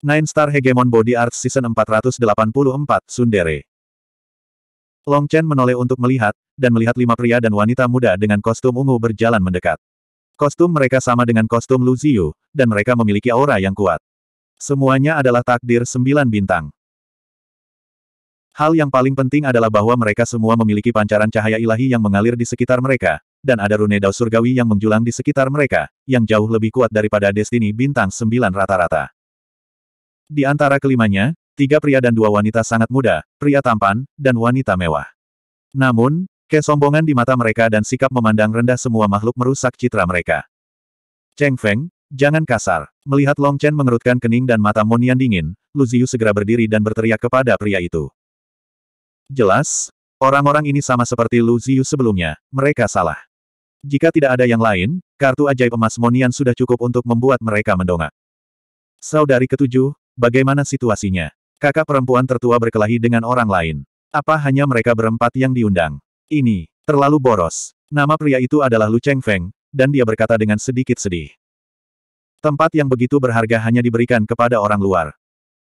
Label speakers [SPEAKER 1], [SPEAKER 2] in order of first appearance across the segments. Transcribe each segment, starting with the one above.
[SPEAKER 1] Nine Star Hegemon Body Arts Season 484, Sundere. Long Chen menoleh untuk melihat, dan melihat lima pria dan wanita muda dengan kostum ungu berjalan mendekat. Kostum mereka sama dengan kostum Lu Ziyu, dan mereka memiliki aura yang kuat. Semuanya adalah takdir sembilan bintang. Hal yang paling penting adalah bahwa mereka semua memiliki pancaran cahaya ilahi yang mengalir di sekitar mereka, dan ada rune dao surgawi yang menjulang di sekitar mereka, yang jauh lebih kuat daripada destiny bintang sembilan rata-rata. Di antara kelimanya, tiga pria dan dua wanita sangat muda, pria tampan, dan wanita mewah. Namun, kesombongan di mata mereka dan sikap memandang rendah semua makhluk merusak citra mereka. Cheng Feng, jangan kasar. Melihat Long Chen mengerutkan kening dan mata Monian dingin, Lu Ziyu segera berdiri dan berteriak kepada pria itu. Jelas, orang-orang ini sama seperti Lu Ziyu sebelumnya, mereka salah. Jika tidak ada yang lain, kartu ajaib emas Monian sudah cukup untuk membuat mereka mendongak. Saudari ketujuh, bagaimana situasinya? Kakak perempuan tertua berkelahi dengan orang lain. Apa hanya mereka berempat yang diundang? Ini, terlalu boros. Nama pria itu adalah Lu Cheng Feng, dan dia berkata dengan sedikit sedih. Tempat yang begitu berharga hanya diberikan kepada orang luar.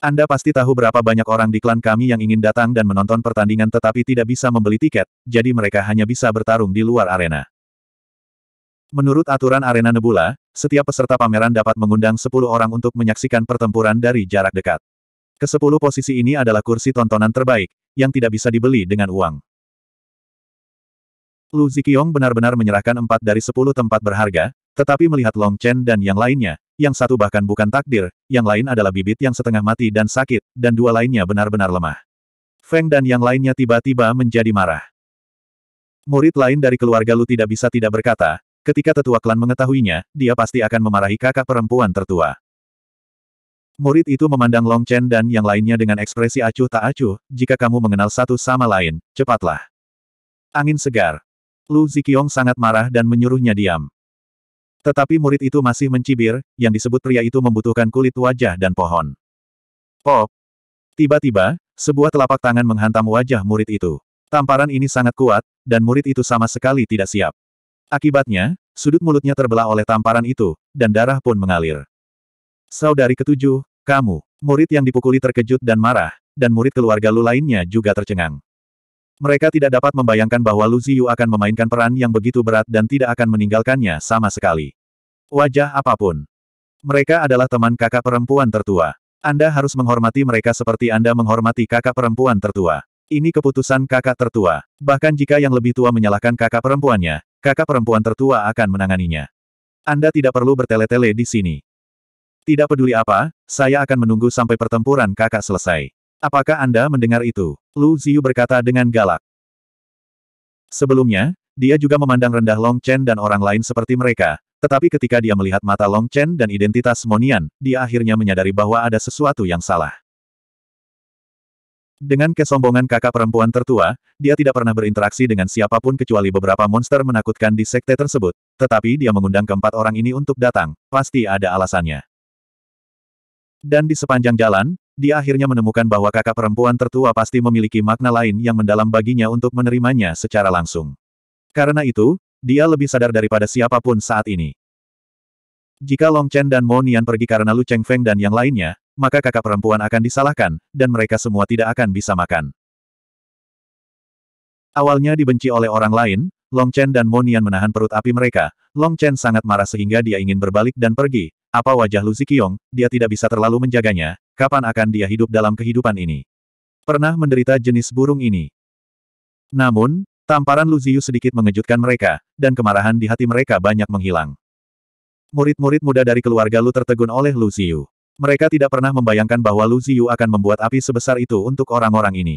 [SPEAKER 1] Anda pasti tahu berapa banyak orang di klan kami yang ingin datang dan menonton pertandingan tetapi tidak bisa membeli tiket, jadi mereka hanya bisa bertarung di luar arena. Menurut aturan arena Nebula, setiap peserta pameran dapat mengundang 10 orang untuk menyaksikan pertempuran dari jarak dekat. Kesepuluh posisi ini adalah kursi tontonan terbaik, yang tidak bisa dibeli dengan uang. Lu Ziqiong benar-benar menyerahkan empat dari sepuluh tempat berharga, tetapi melihat Long Chen dan yang lainnya, yang satu bahkan bukan takdir, yang lain adalah bibit yang setengah mati dan sakit, dan dua lainnya benar-benar lemah. Feng dan yang lainnya tiba-tiba menjadi marah. Murid lain dari keluarga Lu tidak bisa tidak berkata, ketika tetua klan mengetahuinya, dia pasti akan memarahi kakak perempuan tertua. Murid itu memandang Long Chen dan yang lainnya dengan ekspresi acuh tak acuh, jika kamu mengenal satu sama lain, cepatlah. Angin segar. Lu Ziqiong sangat marah dan menyuruhnya diam. Tetapi murid itu masih mencibir, yang disebut pria itu membutuhkan kulit wajah dan pohon. Pop! Tiba-tiba, sebuah telapak tangan menghantam wajah murid itu. Tamparan ini sangat kuat, dan murid itu sama sekali tidak siap. Akibatnya, sudut mulutnya terbelah oleh tamparan itu, dan darah pun mengalir. Saudari ketujuh, kamu, murid yang dipukuli terkejut dan marah, dan murid keluarga Lu lainnya juga tercengang. Mereka tidak dapat membayangkan bahwa Lu Ziyu akan memainkan peran yang begitu berat dan tidak akan meninggalkannya sama sekali. Wajah apa pun. Mereka adalah teman kakak perempuan tertua. Anda harus menghormati mereka seperti Anda menghormati kakak perempuan tertua. Ini keputusan kakak tertua. Bahkan jika yang lebih tua menyalahkan kakak perempuannya, kakak perempuan tertua akan menanganinya. Anda tidak perlu bertele-tele di sini. Tidak peduli apa, saya akan menunggu sampai pertempuran kakak selesai. Apakah Anda mendengar itu? Lu Ziyu berkata dengan galak. Sebelumnya, dia juga memandang rendah Long Chen dan orang lain seperti mereka, tetapi ketika dia melihat mata Long Chen dan identitas Monian, dia akhirnya menyadari bahwa ada sesuatu yang salah. Dengan kesombongan kakak perempuan tertua, dia tidak pernah berinteraksi dengan siapa pun kecuali beberapa monster menakutkan di sekte tersebut, tetapi dia mengundang keempat orang ini untuk datang, pasti ada alasannya. Dan di sepanjang jalan, dia akhirnya menemukan bahwa kakak perempuan tertua pasti memiliki makna lain yang mendalam baginya untuk menerimanya secara langsung. Karena itu, dia lebih sadar daripada siapa pun saat ini. Jika Long Chen dan Mo Nian pergi karena Lu Cheng Feng dan yang lainnya, maka kakak perempuan akan disalahkan, dan mereka semua tidak akan bisa makan. Awalnya dibenci oleh orang lain, Long Chen dan Mo Nian menahan perut api mereka. Long Chen sangat marah sehingga dia ingin berbalik dan pergi. Apa wajah Lu Ziqiong, dia tidak bisa terlalu menjaganya, kapan akan dia hidup dalam kehidupan ini? Pernah menderita jenis burung ini. Namun, tamparan Lu Ziyu sedikit mengejutkan mereka, dan kemarahan di hati mereka banyak menghilang. Murid-murid muda dari keluarga Lu tertegun oleh Lu Ziyu. Mereka tidak pernah membayangkan bahwa Lu Ziyu akan membuat api sebesar itu untuk orang-orang ini.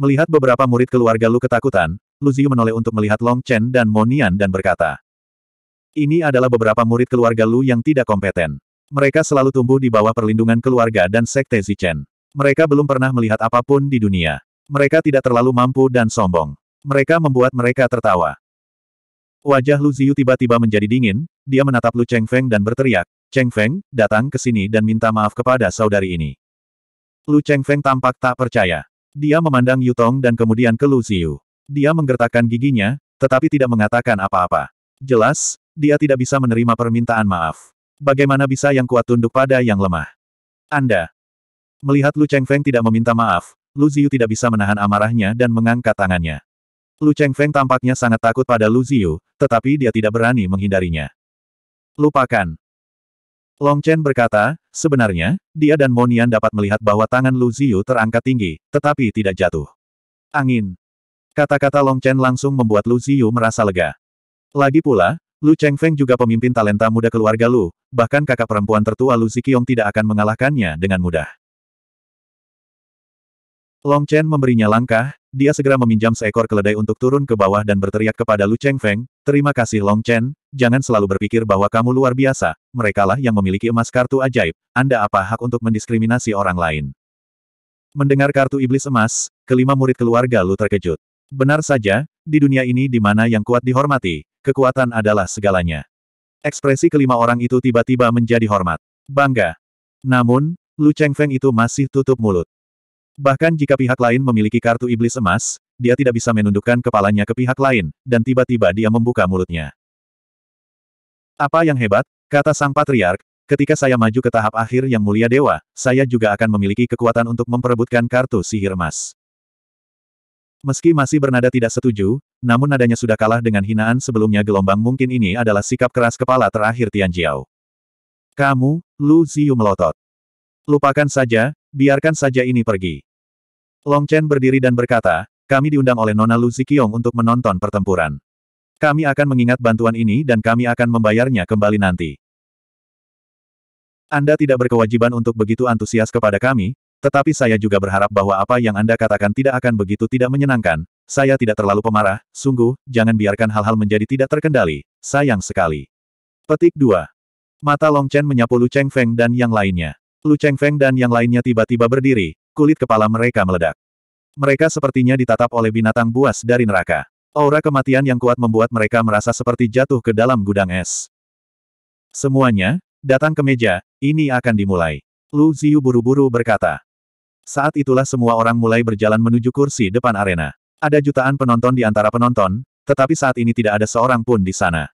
[SPEAKER 1] Melihat beberapa murid keluarga Lu ketakutan, Lu Ziyu menoleh untuk melihat Long Chen dan Monian dan berkata, Ini adalah beberapa murid keluarga Lu yang tidak kompeten. Mereka selalu tumbuh di bawah perlindungan keluarga dan sekte Zichen. Mereka belum pernah melihat apa pun di dunia. Mereka tidak terlalu mampu dan sombong. Mereka membuat mereka tertawa. Wajah Lu Ziyu tiba-tiba menjadi dingin, dia menatap Lu Cheng Feng dan berteriak, Cheng Feng, datang ke sini dan minta maaf kepada saudari ini. Lu Cheng Feng tampak tak percaya. Dia memandang Yu Tong dan kemudian ke Lu Ziyu. Dia menggertakkan giginya, tetapi tidak mengatakan apa-apa. Jelas, dia tidak bisa menerima permintaan maaf. Bagaimana bisa yang kuat tunduk pada yang lemah? Anda. Melihat Lu Chengfeng tidak meminta maaf, Lu Ziyu tidak bisa menahan amarahnya dan mengangkat tangannya. Lu Chengfeng tampaknya sangat takut pada Lu Ziyu, tetapi dia tidak berani menghindarinya. Lupakan. Long Chen berkata, sebenarnya, dia dan Monian dapat melihat bahwa tangan Lu Ziyu terangkat tinggi, tetapi tidak jatuh. Angin. Kata-kata Long Chen langsung membuat Lu Ziyu merasa lega. Lagi pula, Lu Chengfeng juga pemimpin talenta muda keluarga Lu, bahkan kakak perempuan tertua Lu Ziqiong tidak akan mengalahkannya dengan mudah. Long Chen memberinya langkah, dia segera meminjam seekor keledai untuk turun ke bawah dan berteriak kepada Lu Chengfeng, terima kasih Long Chen, jangan selalu berpikir bahwa kamu luar biasa, merekalah yang memiliki emas kartu ajaib, Anda apa hak untuk mendiskriminasi orang lain. Mendengar kartu iblis emas, kelima murid keluarga Lu terkejut. Benar saja, di dunia ini di mana yang kuat dihormati, kekuatan adalah segalanya. Ekspresi kelima orang itu tiba-tiba menjadi hormat. Bangga. Namun, Lu Chengfeng itu masih tutup mulut. Bahkan jika pihak lain memiliki kartu iblis emas, dia tidak bisa menundukkan kepalanya ke pihak lain, dan tiba-tiba dia membuka mulutnya. Apa yang hebat, kata sang patriark, ketika saya maju ke tahap akhir yang mulia dewa, saya juga akan memiliki kekuatan untuk memperebutkan kartu sihir emas. Meski masih bernada tidak setuju, namun nadanya sudah kalah dengan hinaan sebelumnya gelombang mungkin ini adalah sikap keras kepala terakhir Tian Jiao. Kamu, Lu Ziyu melotot. Lupakan saja, biarkan saja ini pergi. Long Chen berdiri dan berkata, kami diundang oleh Nona Lu Ziqiong untuk menonton pertempuran. Kami akan mengingat bantuan ini dan kami akan membayarnya kembali nanti. Anda tidak berkewajiban untuk begitu antusias kepada kami, tetapi saya juga berharap bahwa apa yang Anda katakan tidak akan begitu tidak menyenangkan. Saya tidak terlalu pemarah, sungguh, jangan biarkan hal-hal menjadi tidak terkendali. Sayang sekali. Petik 2. Mata Long Chen menyapu Lu Cheng Feng dan yang lainnya. Lu Cheng Feng dan yang lainnya tiba-tiba berdiri, kulit kepala mereka meledak. Mereka sepertinya ditatap oleh binatang buas dari neraka. Aura kematian yang kuat membuat mereka merasa seperti jatuh ke dalam gudang es. Semuanya, datang ke meja, ini akan dimulai. Lu Ziyu buru-buru berkata. Saat itulah semua orang mulai berjalan menuju kursi depan arena. Ada jutaan penonton di antara penonton, tetapi saat ini tidak ada seorang pun di sana.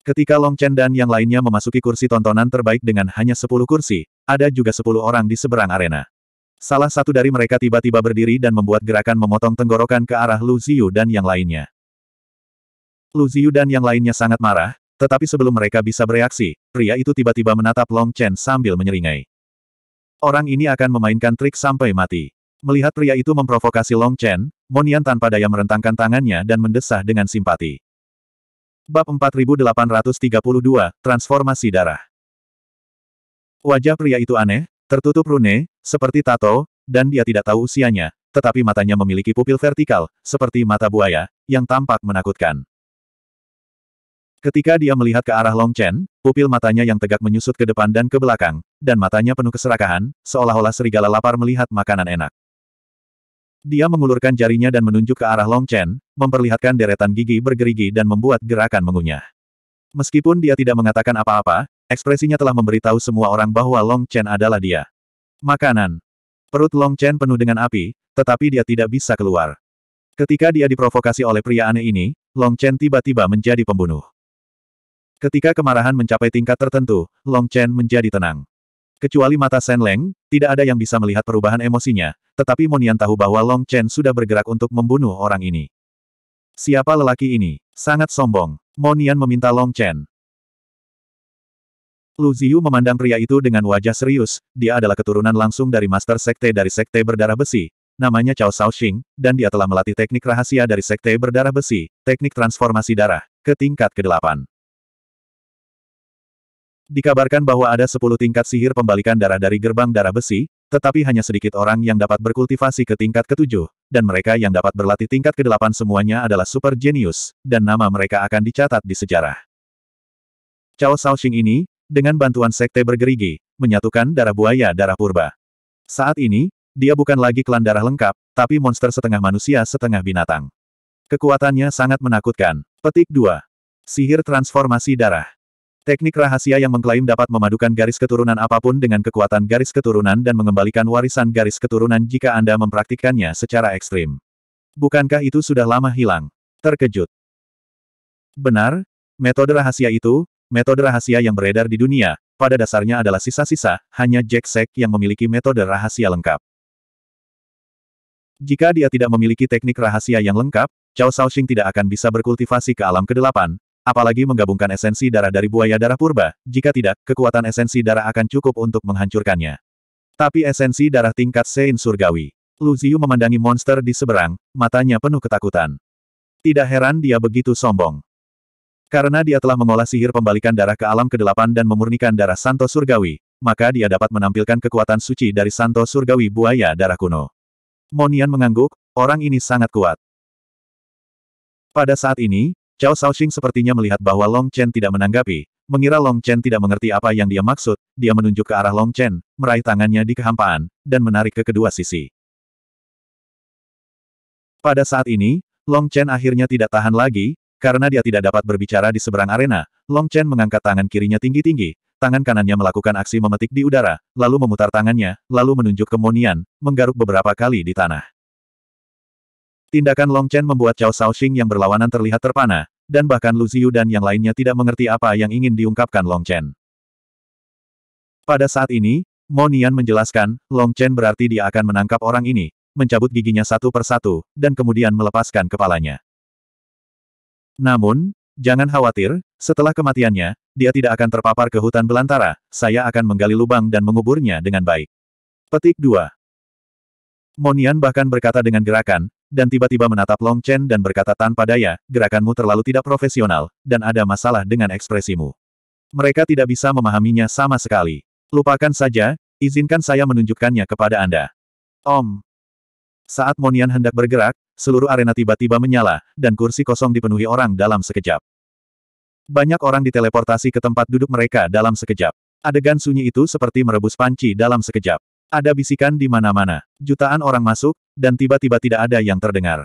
[SPEAKER 1] Ketika Long Chen dan yang lainnya memasuki kursi tontonan terbaik dengan hanya 10 kursi, ada juga 10 orang di seberang arena. Salah satu dari mereka tiba-tiba berdiri dan membuat gerakan memotong tenggorokan ke arah Lu Ziyu dan yang lainnya. Lu Ziyu dan yang lainnya sangat marah, tetapi sebelum mereka bisa bereaksi, pria itu tiba-tiba menatap Long Chen sambil menyeringai. Orang ini akan memainkan trik sampai mati. Melihat pria itu memprovokasi Long Chen, Monian tanpa daya merentangkan tangannya dan mendesah dengan simpati. Bab 4832, Transformasi Darah Wajah pria itu aneh, tertutup rune, seperti tato, dan dia tidak tahu usianya, tetapi matanya memiliki pupil vertikal, seperti mata buaya, yang tampak menakutkan. Ketika dia melihat ke arah Long Chen, pupil matanya yang tegak menyusut ke depan dan ke belakang, dan matanya penuh keserakahan, seolah-olah serigala lapar melihat makanan enak. Dia mengulurkan jarinya dan menunjuk ke arah Long Chen, memperlihatkan deretan gigi bergerigi dan membuat gerakan mengunyah. Meskipun dia tidak mengatakan apa-apa, ekspresinya telah memberitahu semua orang bahwa Long Chen adalah dia. Makanan. Perut Long Chen penuh dengan api, tetapi dia tidak bisa keluar. Ketika dia diprovokasi oleh pria aneh ini, Long Chen tiba-tiba menjadi pembunuh. Ketika kemarahan mencapai tingkat tertentu, Long Chen menjadi tenang. Kecuali mata Shen Leng, tidak ada yang bisa melihat perubahan emosinya, tetapi Monian tahu bahwa Long Chen sudah bergerak untuk membunuh orang ini. Siapa lelaki ini? Sangat sombong. Monian meminta Long Chen. Lu Ziyu memandang pria itu dengan wajah serius, dia adalah keturunan langsung dari Master Sekte dari Sekte Berdarah Besi, namanya Cao Shaoxing, dan dia telah melatih teknik rahasia dari Sekte Berdarah Besi, teknik transformasi darah, ke tingkat ke-8. Dikabarkan bahwa ada 10 tingkat sihir pembalikan darah dari gerbang darah besi, tetapi hanya sedikit orang yang dapat berkultivasi ke tingkat ke-7, dan mereka yang dapat berlatih tingkat ke-8 semuanya adalah super genius, dan nama mereka akan dicatat di sejarah. Cao Shaoxing ini, dengan bantuan sekte bergerigi, menyatukan darah buaya darah purba. Saat ini, dia bukan lagi klan darah lengkap, tapi monster setengah manusia setengah binatang. Kekuatannya sangat menakutkan. Petik 2. Sihir transformasi darah. Teknik rahasia yang mengklaim dapat memadukan garis keturunan apa pun dengan kekuatan garis keturunan dan mengembalikan warisan garis keturunan jika Anda mempraktikkannya secara ekstrim. Bukankah itu sudah lama hilang? Terkejut. Benar, metode rahasia itu, metode rahasia yang beredar di dunia, pada dasarnya adalah sisa-sisa, hanya Jack Sek yang memiliki metode rahasia lengkap. Jika dia tidak memiliki teknik rahasia yang lengkap, Cao Shaoxing tidak akan bisa berkultivasi ke alam kedelapan, apalagi menggabungkan esensi darah dari buaya darah purba, jika tidak, kekuatan esensi darah akan cukup untuk menghancurkannya. Tapi esensi darah tingkat Sein Surgawi. Lu Ziyu memandangi monster di seberang, matanya penuh ketakutan. Tidak heran dia begitu sombong. Karena dia telah mengolah sihir pembalikan darah ke alam kedelapan dan memurnikan darah Santo Surgawi, maka dia dapat menampilkan kekuatan suci dari Santo Surgawi buaya darah kuno. Monian mengangguk, orang ini sangat kuat. Pada saat ini, Chao Shaoxing sepertinya melihat bahwa Long Chen tidak menanggapi, mengira Long Chen tidak mengerti apa yang dia maksud, dia menunjuk ke arah Long Chen, meraih tangannya di kehampaan, dan menarik ke kedua sisi. Pada saat ini, Long Chen akhirnya tidak tahan lagi, karena dia tidak dapat berbicara di seberang arena, Long Chen mengangkat tangan kirinya tinggi-tinggi, tangan kanannya melakukan aksi memetik di udara, lalu memutar tangannya, lalu menunjuk ke Monian, menggaruk beberapa kali di tanah. Tindakan Long Chen membuat Chao Shaoxing yang berlawanan terlihat terpana, dan bahkan Lu Ziyu dan yang lainnya tidak mengerti apa yang ingin diungkapkan Long Chen. Pada saat ini, Monian menjelaskan, Long Chen berarti dia akan menangkap orang ini, mencabut giginya satu persatu, dan kemudian melepaskan kepalanya. Namun, jangan khawatir, setelah kematiannya, dia tidak akan terpapar ke hutan belantara, saya akan menggali lubang dan menguburnya dengan baik. Petik 2. Monian bahkan berkata dengan gerakan, dan tiba-tiba menatap Long Chen dan berkata tanpa daya, gerakanmu terlalu tidak profesional, dan ada masalah dengan ekspresimu. Mereka tidak bisa memahaminya sama sekali. Lupakan saja, izinkan saya menunjukkannya kepada Anda. Om. Saat Monian hendak bergerak, seluruh arena tiba-tiba menyala, dan kursi kosong dipenuhi orang dalam sekejap. Banyak orang diteleportasi ke tempat duduk mereka dalam sekejap. Adegan sunyi itu seperti merebus panci dalam sekejap. Ada bisikan di mana-mana. Jutaan orang masuk, dan tiba-tiba tidak ada yang terdengar.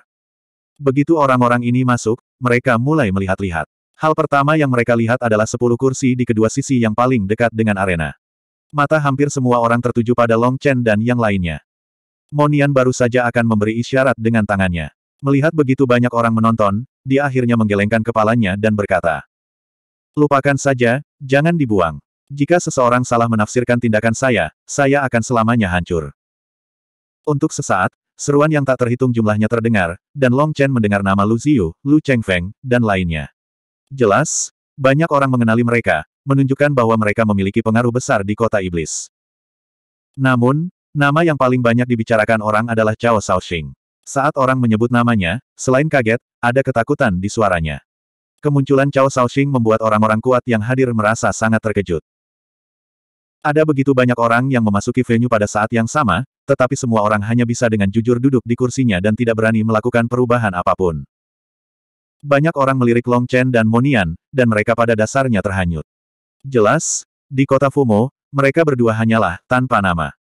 [SPEAKER 1] Begitu orang-orang ini masuk, mereka mulai melihat-lihat. Hal pertama yang mereka lihat adalah sepuluh kursi di kedua sisi yang paling dekat dengan arena. Mata hampir semua orang tertuju pada Long Chen dan yang lainnya. Monian baru saja akan memberi isyarat dengan tangannya. Melihat begitu banyak orang menonton, dia akhirnya menggelengkan kepalanya dan berkata, Lupakan saja, jangan dibuang. Jika seseorang salah menafsirkan tindakan saya, saya akan selamanya hancur. Untuk sesaat, seruan yang tak terhitung jumlahnya terdengar, dan Long Chen mendengar nama Lu Ziyu, Lu Chengfeng, dan lainnya. Jelas, banyak orang mengenali mereka, menunjukkan bahwa mereka memiliki pengaruh besar di kota iblis. Namun, Nama yang paling banyak dibicarakan orang adalah Chao Shaoxing. Saat orang menyebut namanya, selain kaget, ada ketakutan di suaranya. Kemunculan Chao Shaoxing membuat orang-orang kuat yang hadir merasa sangat terkejut. Ada begitu banyak orang yang memasuki venue pada saat yang sama, tetapi semua orang hanya bisa dengan jujur duduk di kursinya dan tidak berani melakukan perubahan apa pun. Banyak orang melirik Long Chen dan Monian, dan mereka pada dasarnya terhanyut. Jelas, di kota Fumo, mereka berdua hanyalah tanpa nama.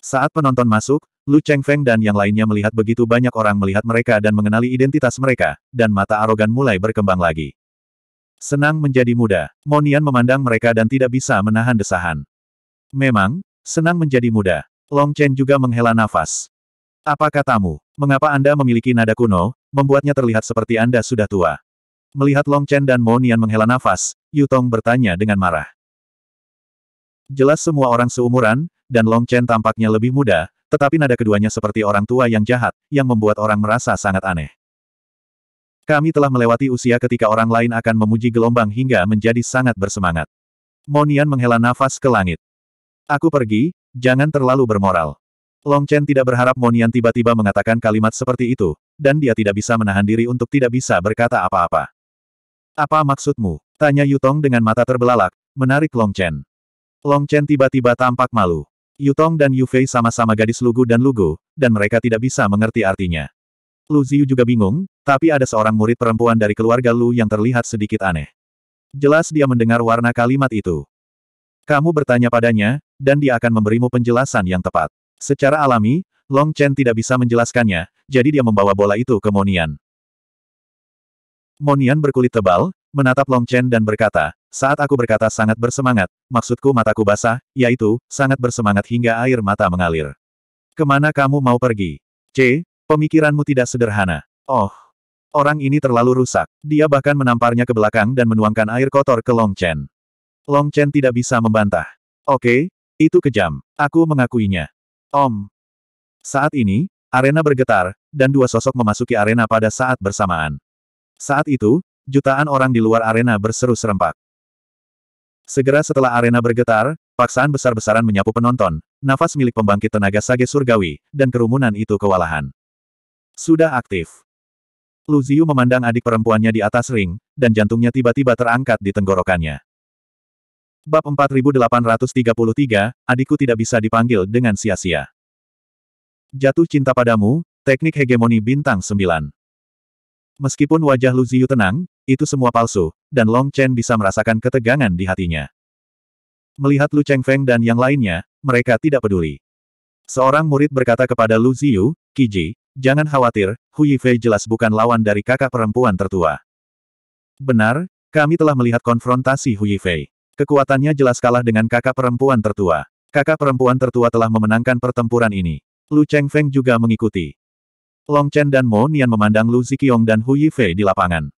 [SPEAKER 1] Saat penonton masuk, Lu Chengfeng dan yang lainnya melihat begitu banyak orang melihat mereka dan mengenali identitas mereka, dan mata arogan mulai berkembang lagi. Senang menjadi muda, Monian memandang mereka dan tidak bisa menahan desahan. Memang, senang menjadi muda. Long Chen juga menghela nafas. Apa katamu? Mengapa Anda memiliki nada kuno, membuatnya terlihat seperti Anda sudah tua? Melihat Long Chen dan Monian menghela nafas, Yutong bertanya dengan marah. Jelas semua orang seumuran, dan Long Chen tampaknya lebih muda, tetapi nada keduanya seperti orang tua yang jahat, yang membuat orang merasa sangat aneh. Kami telah melewati usia ketika orang lain akan memuji gelombang hingga menjadi sangat bersemangat. Monian menghela nafas ke langit. Aku pergi, jangan terlalu bermoral. Long Chen tidak berharap Monian tiba-tiba mengatakan kalimat seperti itu, dan dia tidak bisa menahan diri untuk tidak bisa berkata apa-apa. Apa maksudmu? Tanya Yutong dengan mata terbelalak, menarik Long Chen. Long Chen tiba-tiba tampak malu. Yutong dan Yu Fei sama-sama gadis lugu dan lugu, dan mereka tidak bisa mengerti artinya. Lu Ziyu juga bingung, tapi ada seorang murid perempuan dari keluarga Lu yang terlihat sedikit aneh. Jelas dia mendengar warna kalimat itu. Kamu bertanya padanya, dan dia akan memberimu penjelasan yang tepat. Secara alami, Long Chen tidak bisa menjelaskannya, jadi dia membawa bola itu ke Monian. Monian berkulit tebal, menatap Long Chen dan berkata, saat aku berkata sangat bersemangat, maksudku mataku basah, yaitu, sangat bersemangat hingga air mata mengalir. Ke mana kamu mau pergi? C. Pemikiranmu tidak sederhana. Oh. Orang ini terlalu rusak. Dia bahkan menamparnya ke belakang dan menuangkan air kotor ke Long Chen. Long Chen tidak bisa membantah. Oke, itu kejam. Aku mengakuinya. Om. Saat ini, arena bergetar, dan dua sosok memasuki arena pada saat bersamaan. Saat itu, jutaan orang di luar arena berseru serempak. Segera setelah arena bergetar, paksaan besar-besaran menyapu penonton, nafas milik pembangkit tenaga sage surgawi, dan kerumunan itu kewalahan. Sudah aktif. Lu Ziyu memandang adik perempuannya di atas ring, dan jantungnya tiba-tiba terangkat di tenggorokannya. Bab 4833, adikku tidak bisa dipanggil dengan sia-sia. Jatuh cinta padamu, teknik hegemoni bintang 9. Meskipun wajah Lu Ziyu tenang, itu semua palsu, dan Long Chen bisa merasakan ketegangan di hatinya. Melihat Lu Chengfeng dan yang lainnya, mereka tidak peduli. Seorang murid berkata kepada Lu Ziyu, Kiji, jangan khawatir, Hu Yifei jelas bukan lawan dari kakak perempuan tertua. Benar, kami telah melihat konfrontasi Hu Yifei. Kekuatannya jelas kalah dengan kakak perempuan tertua. Kakak perempuan tertua telah memenangkan pertempuran ini. Lu Chengfeng juga mengikuti. Long Chen dan Mo Nian memandang Lu Ziqiong dan Hu Yifei di lapangan.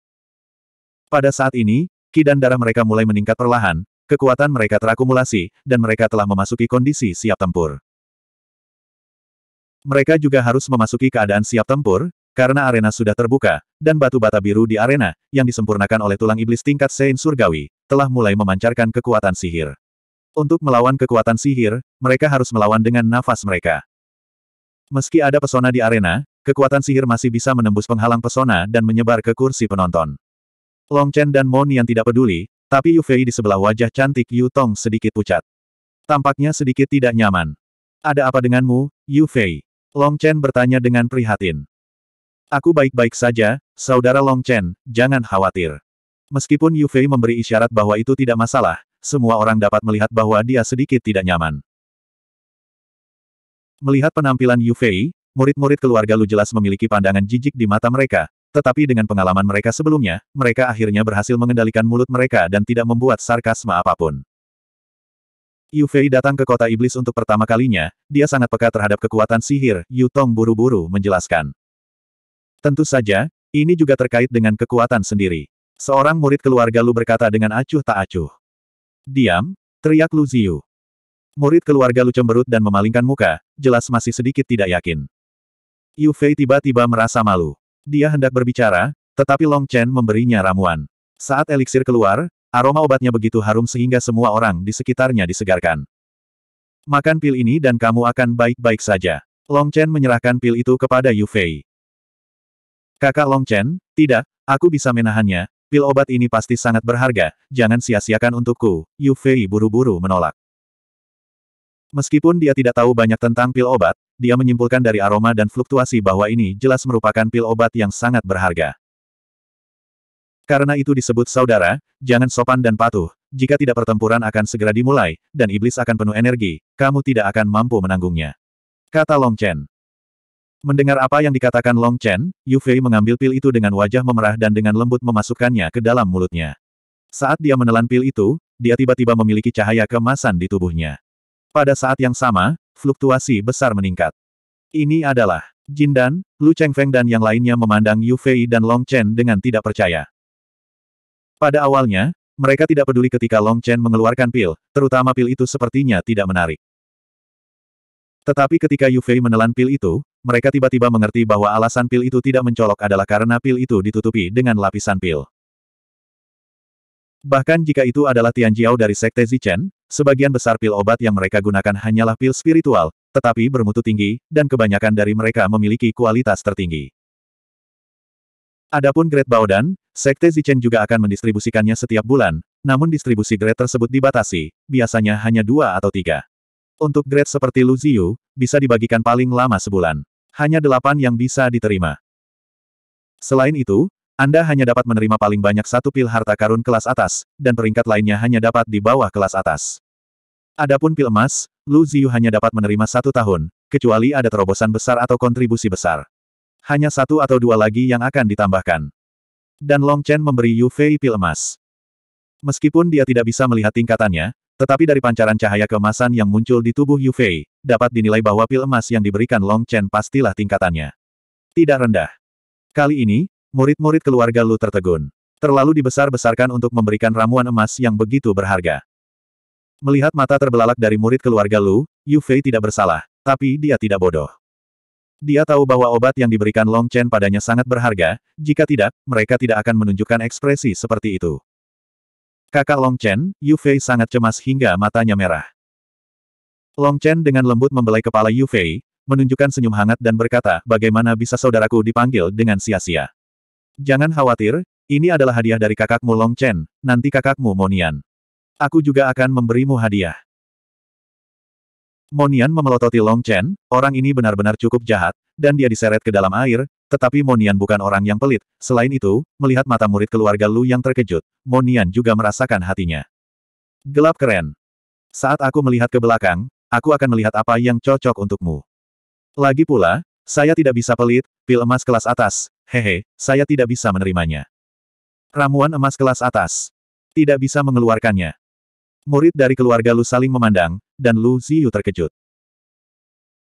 [SPEAKER 1] Pada saat ini, ki dan darah mereka mulai meningkat perlahan, kekuatan mereka terakumulasi, dan mereka telah memasuki kondisi siap tempur. Mereka juga harus memasuki keadaan siap tempur, karena arena sudah terbuka, dan batu bata biru di arena, yang disempurnakan oleh tulang iblis tingkat Sein Surgawi, telah mulai memancarkan kekuatan sihir. Untuk melawan kekuatan sihir, mereka harus melawan dengan nafas mereka. Meski ada pesona di arena, kekuatan sihir masih bisa menembus penghalang pesona dan menyebar ke kursi penonton. Long Chen dan Mon yang tidak peduli, tapi Yu Fei di sebelah wajah cantik Yu Tong sedikit pucat. Tampaknya sedikit tidak nyaman. Ada apa denganmu, Yu Fei? Long Chen bertanya dengan prihatin. Aku baik-baik saja, saudara Long Chen, jangan khawatir. Meskipun Yu Fei memberi isyarat bahwa itu tidak masalah, semua orang dapat melihat bahwa dia sedikit tidak nyaman. Melihat penampilan Yu Fei, murid-murid keluarga Lu jelas memiliki pandangan jijik di mata mereka, tetapi dengan pengalaman mereka sebelumnya, mereka akhirnya berhasil mengendalikan mulut mereka dan tidak membuat sarkasme apa pun. Yu Fei datang ke kota iblis untuk pertama kalinya, dia sangat peka terhadap kekuatan sihir, Yu Tong buru-buru menjelaskan. Tentu saja, ini juga terkait dengan kekuatan sendiri. Seorang murid keluarga Lu berkata dengan acuh tak acuh. Diam, teriak Lu Ziyu. Murid keluarga Lu cemberut dan memalingkan muka, jelas masih sedikit tidak yakin. Yu Fei tiba-tiba merasa malu. Dia hendak berbicara, tetapi Long Chen memberinya ramuan. Saat eliksir keluar, aroma obatnya begitu harum sehingga semua orang di sekitarnya disegarkan. Makan pil ini dan kamu akan baik-baik saja. Long Chen menyerahkan pil itu kepada Yu Fei. Kakak Long Chen, tidak, aku bisa menahannya, pil obat ini pasti sangat berharga, jangan sia-siakan untukku, Yu Fei buru-buru menolak. Meskipun dia tidak tahu banyak tentang pil obat, dia menyimpulkan dari aroma dan fluktuasi bahwa ini jelas merupakan pil obat yang sangat berharga. Karena itu disebut saudara, jangan sopan dan patuh, jika tidak pertempuran akan segera dimulai, dan iblis akan penuh energi, kamu tidak akan mampu menanggungnya. Kata Long Chen. Mendengar apa yang dikatakan Long Chen, Yu Fei mengambil pil itu dengan wajah memerah dan dengan lembut memasukkannya ke dalam mulutnya. Saat dia menelan pil itu, dia tiba-tiba memiliki cahaya kemasan di tubuhnya. Pada saat yang sama, fluktuasi besar meningkat. Ini adalah Jin Dan, Lu Chengfeng dan yang lainnya memandang Yu Fei dan Long Chen dengan tidak percaya. Pada awalnya, mereka tidak peduli ketika Long Chen mengeluarkan pil, terutama pil itu sepertinya tidak menarik. Tetapi ketika Yu Fei menelan pil itu, mereka tiba-tiba mengerti bahwa alasan pil itu tidak mencolok adalah karena pil itu ditutupi dengan lapisan pil. Bahkan jika itu adalah Tianjiao dari Sekte Zichen, sebagian besar pil obat yang mereka gunakan hanyalah pil spiritual, tetapi bermutu tinggi, dan kebanyakan dari mereka memiliki kualitas tertinggi. Adapun Great Baodan, Sekte Zichen juga akan mendistribusikannya setiap bulan, namun distribusi grade tersebut dibatasi, biasanya hanya dua atau tiga. Untuk grade seperti Lu Ziyu, bisa dibagikan paling lama sebulan. Hanya delapan yang bisa diterima. Selain itu, Anda hanya dapat menerima paling banyak satu pil harta karun kelas atas, dan peringkat lainnya hanya dapat di bawah kelas atas. Adapun pil emas, Lu Ziyu hanya dapat menerima satu tahun, kecuali ada terobosan besar atau kontribusi besar. Hanya satu atau dua lagi yang akan ditambahkan. Dan Long Chen memberi Yu Fei pil emas. Meskipun dia tidak bisa melihat tingkatannya, tetapi dari pancaran cahaya keemasan yang muncul di tubuh Yu Fei, dapat dinilai bahwa pil emas yang diberikan Long Chen pastilah tingkatannya. Tidak rendah. Kali ini, murid-murid keluarga Lu tertegun. Terlalu dibesar-besarkan untuk memberikan ramuan emas yang begitu berharga. Melihat mata terbelalak dari murid keluarga Lu, Yu Fei tidak bersalah, tapi dia tidak bodoh. Dia tahu bahwa obat yang diberikan Long Chen padanya sangat berharga, jika tidak, mereka tidak akan menunjukkan ekspresi seperti itu. Kakak Long Chen, Yu Fei sangat cemas hingga matanya merah. Long Chen dengan lembut membelai kepala Yu Fei, menunjukkan senyum hangat dan berkata, bagaimana bisa saudaraku dipanggil dengan sia-sia. Jangan khawatir, ini adalah hadiah dari kakakmu Long Chen, nanti kakakmu Monian. Aku juga akan memberimu hadiah. Monian memelototi Long Chen, orang ini benar-benar cukup jahat, dan dia diseret ke dalam air, tetapi Monian bukan orang yang pelit. Selain itu, melihat mata murid keluarga Lu yang terkejut, Monian juga merasakan hatinya. Gelap keren. Saat aku melihat ke belakang, aku akan melihat apa yang cocok untukmu. Lagi pula, saya tidak bisa pelit, pil emas kelas atas, hehe, saya tidak bisa menerimanya. Ramuan emas kelas atas. Tidak bisa mengeluarkannya. Murid dari keluarga Lu saling memandang, dan Lu Ziyu terkejut.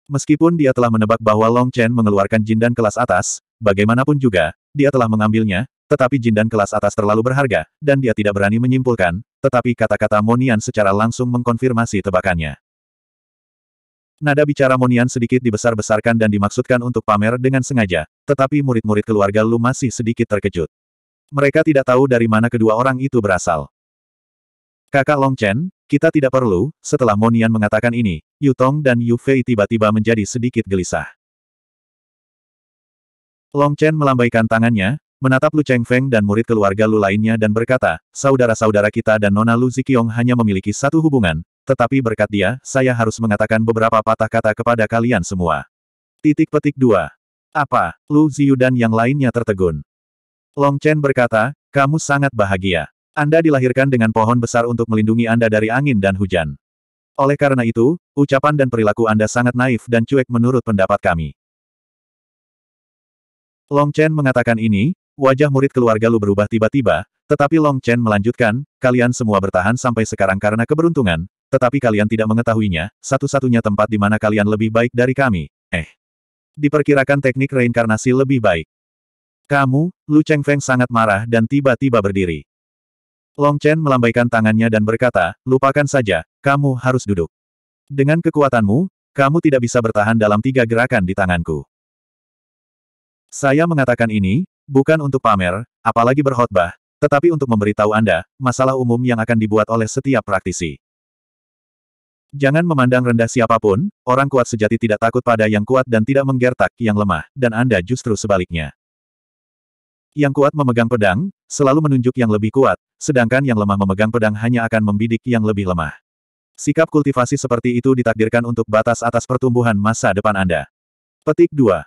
[SPEAKER 1] Meskipun dia telah menebak bahwa Long Chen mengeluarkan jindan kelas atas, bagaimanapun juga, dia telah mengambilnya, tetapi jindan kelas atas terlalu berharga, dan dia tidak berani menyimpulkan, tetapi kata-kata Monian secara langsung mengkonfirmasi tebakannya. Nada bicara Monian sedikit dibesar-besarkan dan dimaksudkan untuk pamer dengan sengaja, tetapi murid-murid keluarga Lu masih sedikit terkejut. Mereka tidak tahu dari mana kedua orang itu berasal. Kakak Long Chen, kita tidak perlu, setelah Monian mengatakan ini, Yu Tong dan Yu Fei tiba-tiba menjadi sedikit gelisah. Long Chen melambaikan tangannya, menatap Lu Cheng Feng dan murid keluarga Lu lainnya dan berkata, saudara-saudara kita dan Nona Lu Ziqiong hanya memiliki satu hubungan, tetapi berkat dia, saya harus mengatakan beberapa patah kata kepada kalian semua. Titik petik dua. Apa, Lu Ziyu dan yang lainnya tertegun. Long Chen berkata, kamu sangat bahagia. Anda dilahirkan dengan pohon besar untuk melindungi Anda dari angin dan hujan. Oleh karena itu, ucapan dan perilaku Anda sangat naif dan cuek menurut pendapat kami. Long Chen mengatakan ini, wajah murid keluarga Lu berubah tiba-tiba, tetapi Long Chen melanjutkan, kalian semua bertahan sampai sekarang karena keberuntungan, tetapi kalian tidak mengetahuinya, satu-satunya tempat di mana kalian lebih baik dari kami, eh. Diperkirakan teknik reinkarnasi lebih baik. Kamu, Lu Cheng Feng sangat marah dan tiba-tiba berdiri. Long Chen melambaikan tangannya dan berkata, lupakan saja, kamu harus duduk. Dengan kekuatanmu, kamu tidak bisa bertahan dalam tiga gerakan di tanganku. Saya mengatakan ini, bukan untuk pamer, apalagi berkhotbah, tetapi untuk memberitahu Anda, masalah umum yang akan dibuat oleh setiap praktisi. Jangan memandang rendah siapa pun, orang kuat sejati tidak takut pada yang kuat dan tidak menggertak yang lemah, dan Anda justru sebaliknya. Yang kuat memegang pedang, selalu menunjuk yang lebih kuat, sedangkan yang lemah memegang pedang hanya akan membidik yang lebih lemah. Sikap kultivasi seperti itu ditakdirkan untuk batas atas pertumbuhan masa depan Anda. Petik 2.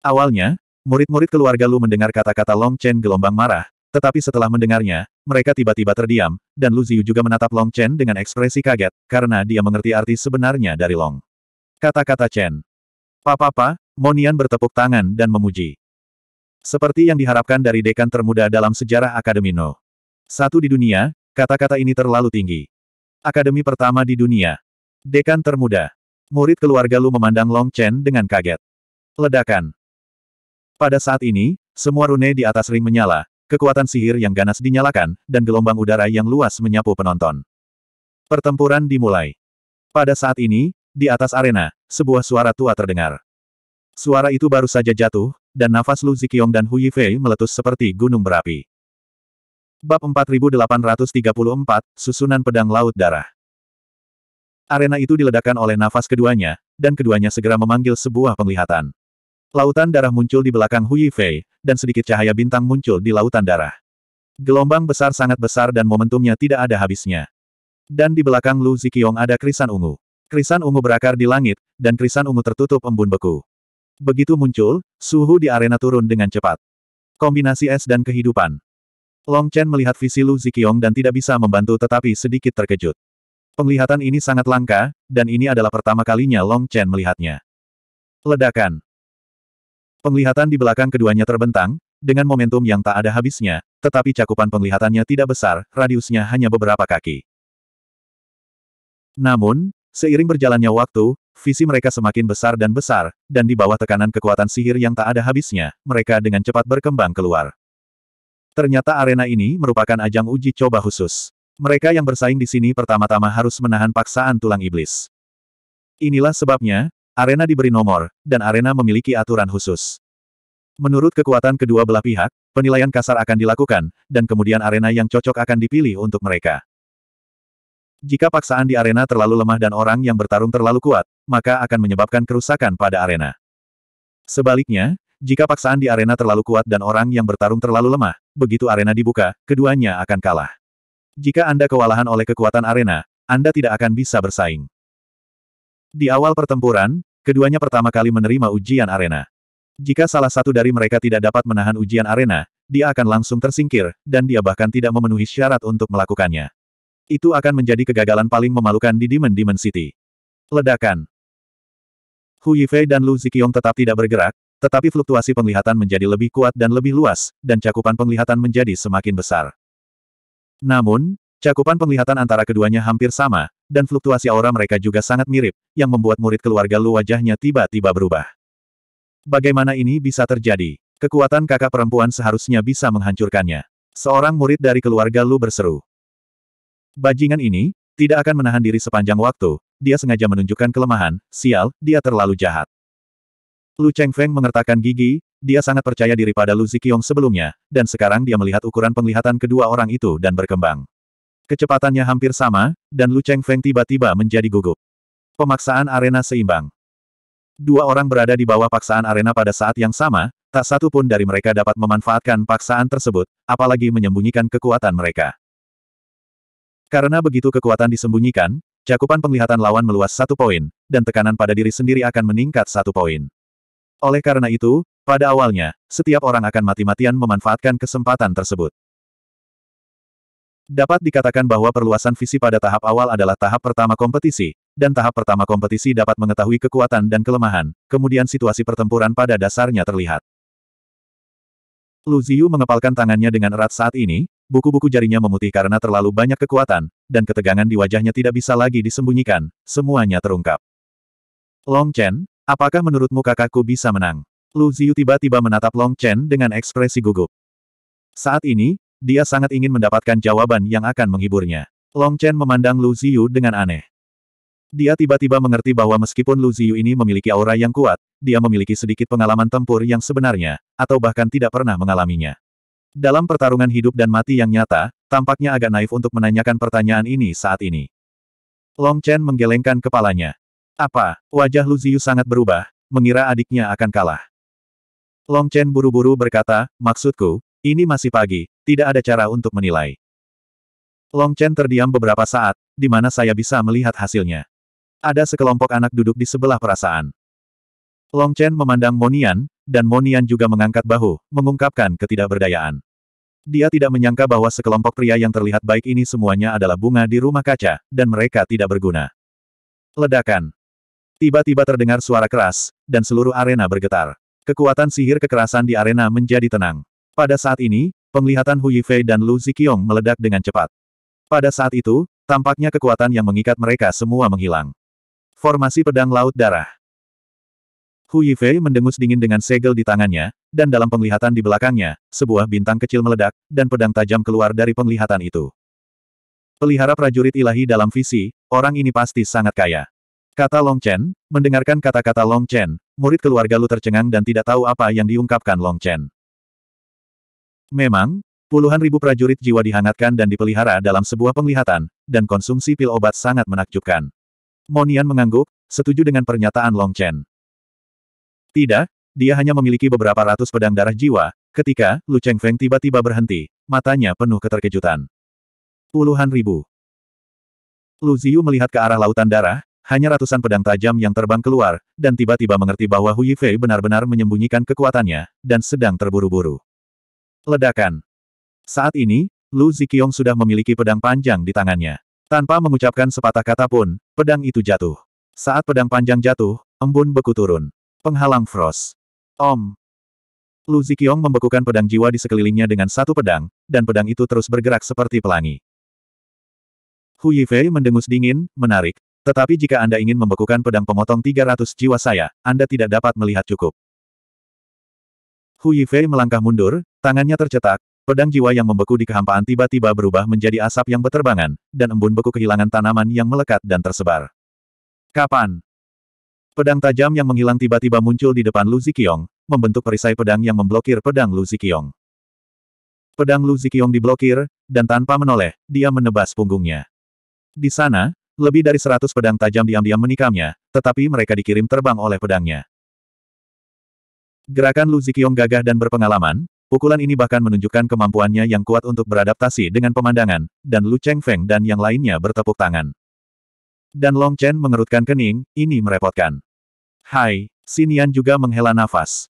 [SPEAKER 1] Awalnya, murid-murid keluarga Lu mendengar kata-kata Long Chen gelombang marah, tetapi setelah mendengarnya, mereka tiba-tiba terdiam, dan Lu Ziyu juga menatap Long Chen dengan ekspresi kaget, karena dia mengerti arti sebenarnya dari Long. Kata-kata Chen. Papa-papa, Monian bertepuk tangan dan memuji. Seperti yang diharapkan dari dekan termuda dalam sejarah Akademi No. Satu di dunia, kata-kata ini terlalu tinggi. Akademi pertama di dunia. Dekan termuda. Murid keluarga Lu memandang Long Chen dengan kaget. Ledakan. Pada saat ini, semua rune di atas ring menyala, kekuatan sihir yang ganas dinyalakan, dan gelombang udara yang luas menyapu penonton. Pertempuran dimulai. Pada saat ini, di atas arena, sebuah suara tua terdengar. Suara itu baru saja jatuh, dan nafas Lu Ziqiong dan Hu Yifei meletus seperti gunung berapi. Bab 4834, Susunan Pedang Laut Darah Arena itu diledakkan oleh nafas keduanya, dan keduanya segera memanggil sebuah penglihatan. Lautan darah muncul di belakang Hu Yifei, dan sedikit cahaya bintang muncul di lautan darah. Gelombang besar sangat besar dan momentumnya tidak ada habisnya. Dan di belakang Lu Ziqiong ada krisan ungu. Krisan ungu berakar di langit, dan krisan ungu tertutup embun beku. Begitu muncul, suhu di arena turun dengan cepat. Kombinasi es dan kehidupan. Long Chen melihat visi Lu Ziqiong dan tidak bisa membantu tetapi sedikit terkejut. Penglihatan ini sangat langka, dan ini adalah pertama kalinya Long Chen melihatnya. Ledakan. Penglihatan di belakang keduanya terbentang, dengan momentum yang tak ada habisnya, tetapi cakupan penglihatannya tidak besar, radiusnya hanya beberapa kaki. Namun, seiring berjalannya waktu, Visi mereka semakin besar dan besar, dan di bawah tekanan kekuatan sihir yang tak ada habisnya, mereka dengan cepat berkembang keluar. Ternyata arena ini merupakan ajang uji coba khusus. Mereka yang bersaing di sini pertama-tama harus menahan paksaan tulang iblis. Inilah sebabnya, arena diberi nomor, dan arena memiliki aturan khusus. Menurut kekuatan kedua belah pihak, penilaian kasar akan dilakukan, dan kemudian arena yang cocok akan dipilih untuk mereka. Jika paksaan di arena terlalu lemah dan orang yang bertarung terlalu kuat, maka akan menyebabkan kerusakan pada arena. Sebaliknya, jika paksaan di arena terlalu kuat dan orang yang bertarung terlalu lemah, begitu arena dibuka, keduanya akan kalah. Jika Anda kewalahan oleh kekuatan arena, Anda tidak akan bisa bersaing. Di awal pertempuran, keduanya pertama kali menerima ujian arena. Jika salah satu dari mereka tidak dapat menahan ujian arena, dia akan langsung tersingkir, dan dia bahkan tidak memenuhi syarat untuk melakukannya. Itu akan menjadi kegagalan paling memalukan di Demon Demon City. Ledakan Hu Yifei dan Lu Ziqiong tetap tidak bergerak, tetapi fluktuasi penglihatan menjadi lebih kuat dan lebih luas, dan cakupan penglihatan menjadi semakin besar. Namun, cakupan penglihatan antara keduanya hampir sama, dan fluktuasi aura mereka juga sangat mirip, yang membuat murid keluarga Lu wajahnya tiba-tiba berubah. Bagaimana ini bisa terjadi? Kekuatan kakak perempuan seharusnya bisa menghancurkannya. Seorang murid dari keluarga Lu berseru. Bajingan ini, tidak akan menahan diri sepanjang waktu, dia sengaja menunjukkan kelemahan, sial, dia terlalu jahat. Lu Chengfeng mengertakkan gigi, dia sangat percaya diri pada Lu Ziqiong sebelumnya, dan sekarang dia melihat ukuran penglihatan kedua orang itu dan berkembang. Kecepatannya hampir sama, dan Lu Chengfeng tiba-tiba menjadi gugup. Pemaksaan arena seimbang. Dua orang berada di bawah paksaan arena pada saat yang sama, tak satu pun dari mereka dapat memanfaatkan paksaan tersebut, apalagi menyembunyikan kekuatan mereka. Karena begitu kekuatan disembunyikan, cakupan penglihatan lawan meluas satu poin, dan tekanan pada diri sendiri akan meningkat satu poin. Oleh karena itu, pada awalnya, setiap orang akan mati-matian memanfaatkan kesempatan tersebut. Dapat dikatakan bahwa perluasan visi pada tahap awal adalah tahap pertama kompetisi, dan tahap pertama kompetisi dapat mengetahui kekuatan dan kelemahan, kemudian situasi pertempuran pada dasarnya terlihat. Lu Ziyu mengepalkan tangannya dengan erat saat ini, buku-buku jarinya memutih karena terlalu banyak kekuatan, dan ketegangan di wajahnya tidak bisa lagi disembunyikan, semuanya terungkap. Long Chen, apakah menurutmu kakakku bisa menang? Lu Ziyu tiba-tiba menatap Long Chen dengan ekspresi gugup. Saat ini, dia sangat ingin mendapatkan jawaban yang akan menghiburnya. Long Chen memandang Lu Ziyu dengan aneh. Dia tiba-tiba mengerti bahwa meskipun Lu Ziyu ini memiliki aura yang kuat, dia memiliki sedikit pengalaman tempur yang sebenarnya, atau bahkan tidak pernah mengalaminya. Dalam pertarungan hidup dan mati yang nyata, tampaknya agak naif untuk menanyakan pertanyaan ini saat ini. Long Chen menggelengkan kepalanya. Apa, wajah Lu Ziyu sangat berubah, mengira adiknya akan kalah. Long Chen buru-buru berkata, maksudku, ini masih pagi, tidak ada cara untuk menilai. Long Chen terdiam beberapa saat, di mana saya bisa melihat hasilnya. Ada sekelompok anak duduk di sebelah perasaan. Long Chen memandang Monian, dan Monian juga mengangkat bahu, mengungkapkan ketidakberdayaan. Dia tidak menyangka bahwa sekelompok pria yang terlihat baik ini semuanya adalah bunga di rumah kaca, dan mereka tidak berguna. Ledakan. Tiba-tiba terdengar suara keras, dan seluruh arena bergetar. Kekuatan sihir kekerasan di arena menjadi tenang. Pada saat ini, penglihatan Hu Yifei dan Lu Ziqiong meledak dengan cepat. Pada saat itu, tampaknya kekuatan yang mengikat mereka semua menghilang. Formasi pedang laut darah. Hu Yifei mendengus dingin dengan segel di tangannya, dan dalam penglihatan di belakangnya, sebuah bintang kecil meledak, dan pedang tajam keluar dari penglihatan itu. Pelihara prajurit ilahi dalam visi, orang ini pasti sangat kaya. Kata Long Chen, mendengarkan kata-kata Long Chen, murid keluarga Lu tercengang dan tidak tahu apa yang diungkapkan Long Chen. Memang, puluhan ribu prajurit jiwa dihangatkan dan dipelihara dalam sebuah penglihatan, dan konsumsi pil obat sangat menakjubkan. Monian mengangguk, setuju dengan pernyataan Long Chen. Tidak, dia hanya memiliki beberapa ratus pedang darah jiwa, ketika Lu Chengfeng tiba-tiba berhenti, matanya penuh keterkejutan. Puluhan ribu. Lu Ziyu melihat ke arah lautan darah, hanya ratusan pedang tajam yang terbang keluar, dan tiba-tiba mengerti bahwa Hu Yifei benar-benar menyembunyikan kekuatannya, dan sedang terburu-buru. Ledakan. Saat ini, Lu Ziqiong sudah memiliki pedang panjang di tangannya. Tanpa mengucapkan sepatah kata pun, pedang itu jatuh. Saat pedang panjang jatuh, embun beku turun. Penghalang Frost. Om. Lu Ziqiong membekukan pedang jiwa di sekelilingnya dengan satu pedang, dan pedang itu terus bergerak seperti pelangi. Hu Yifei mendengus dingin, menarik. Tetapi jika Anda ingin membekukan pedang pemotong 300 jiwa saya, Anda tidak dapat melihat cukup. Hu Yifei melangkah mundur, tangannya tercetak, pedang jiwa yang membeku di kehampaan tiba-tiba berubah menjadi asap yang beterbangan, dan embun beku kehilangan tanaman yang melekat dan tersebar. Kapan? Pedang tajam yang menghilang tiba-tiba muncul di depan Lu Ziqiong, membentuk perisai pedang yang memblokir pedang Lu Ziqiong. Pedang Lu Ziqiong diblokir, dan tanpa menoleh, dia menebas punggungnya. Di sana, lebih dari seratus pedang tajam diam-diam menikamnya, tetapi mereka dikirim terbang oleh pedangnya. Gerakan Lu Ziqiong gagah dan berpengalaman, pukulan ini bahkan menunjukkan kemampuannya yang kuat untuk beradaptasi dengan pemandangan, dan Lu Cheng Feng dan yang lainnya bertepuk tangan. Dan Long Chen mengerutkan kening, ini merepotkan. Hai, Sinian juga menghela nafas.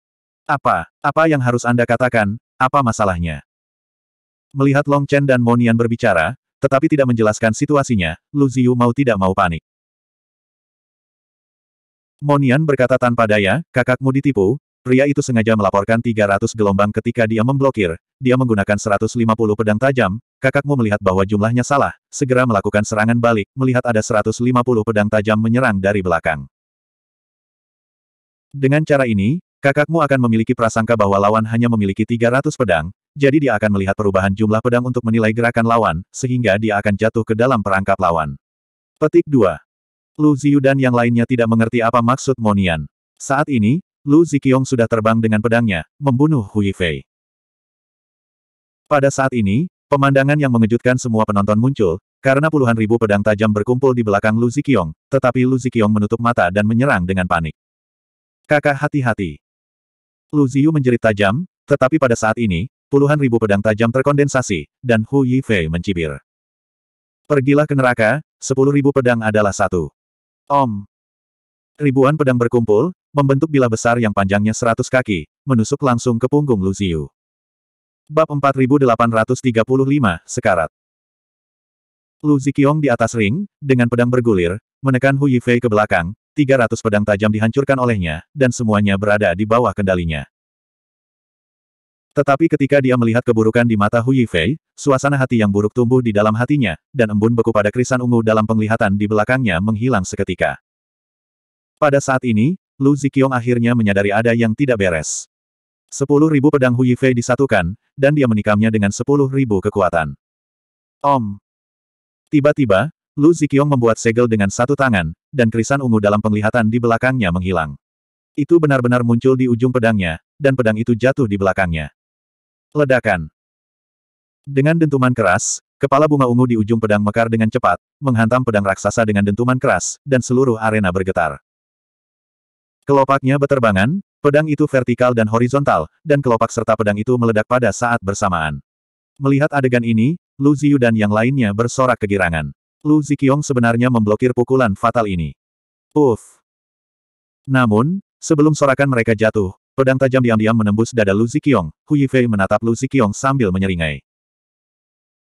[SPEAKER 1] Apa, apa yang harus Anda katakan, apa masalahnya? Melihat Long Chen dan Monian berbicara, tetapi tidak menjelaskan situasinya, Lu Ziyu mau tidak mau panik. Monian berkata tanpa daya, kakakmu ditipu, Pria itu sengaja melaporkan 300 gelombang ketika dia memblokir, dia menggunakan 150 pedang tajam, kakakmu melihat bahwa jumlahnya salah, segera melakukan serangan balik, melihat ada 150 pedang tajam menyerang dari belakang. Dengan cara ini, kakakmu akan memiliki prasangka bahwa lawan hanya memiliki 300 pedang, jadi dia akan melihat perubahan jumlah pedang untuk menilai gerakan lawan, sehingga dia akan jatuh ke dalam perangkap lawan. Petik 2. Lu Ziyu dan yang lainnya tidak mengerti apa maksud Monian. Saat ini, Lu Ziqiong sudah terbang dengan pedangnya, membunuh Hu Yifei. Pada saat ini, pemandangan yang mengejutkan semua penonton muncul, karena puluhan ribu pedang tajam berkumpul di belakang Lu Ziqiong, tetapi Lu Ziqiong menutup mata dan menyerang dengan panik. Kakak hati-hati. Lu Ziyu menjerit tajam, tetapi pada saat ini, puluhan ribu pedang tajam terkondensasi, dan Hu Yifei mencibir. Pergilah ke neraka, sepuluh ribu pedang adalah satu. Om. Ribuan pedang berkumpul, membentuk bilah besar yang panjangnya seratus kaki, menusuk langsung ke punggung Lu Ziyu. Bab 4835, Sekarat Lu Ziqiong di atas ring, dengan pedang bergulir, menekan Hu Yifei ke belakang, 300 pedang tajam dihancurkan olehnya, dan semuanya berada di bawah kendalinya. Tetapi ketika dia melihat keburukan di mata Hu Yifei, suasana hati yang buruk tumbuh di dalam hatinya, dan embun beku pada krisan ungu dalam penglihatan di belakangnya menghilang seketika. Pada saat ini, Lu Ziqiong akhirnya menyadari ada yang tidak beres. Sepuluh ribu pedang Hu Yifei disatukan, dan dia menikamnya dengan sepuluh ribu kekuatan. Om! Tiba-tiba, Lu Ziqiong membuat segel dengan satu tangan, dan krisan ungu dalam penglihatan di belakangnya menghilang. Itu benar-benar muncul di ujung pedangnya, dan pedang itu jatuh di belakangnya. Ledakan. Dengan dentuman keras, kepala bunga ungu di ujung pedang mekar dengan cepat, menghantam pedang raksasa dengan dentuman keras, dan seluruh arena bergetar. Kelopaknya beterbangan, pedang itu vertikal dan horizontal, dan kelopak serta pedang itu meledak pada saat bersamaan. Melihat adegan ini, Lu Ziyu dan yang lainnya bersorak kegirangan. Lu Ziqiong sebenarnya memblokir pukulan fatal ini. Uff! Namun, sebelum sorakan mereka jatuh, pedang tajam diam-diam menembus dada Lu Ziqiong, Hu Yifei menatap Lu Ziqiong sambil menyeringai.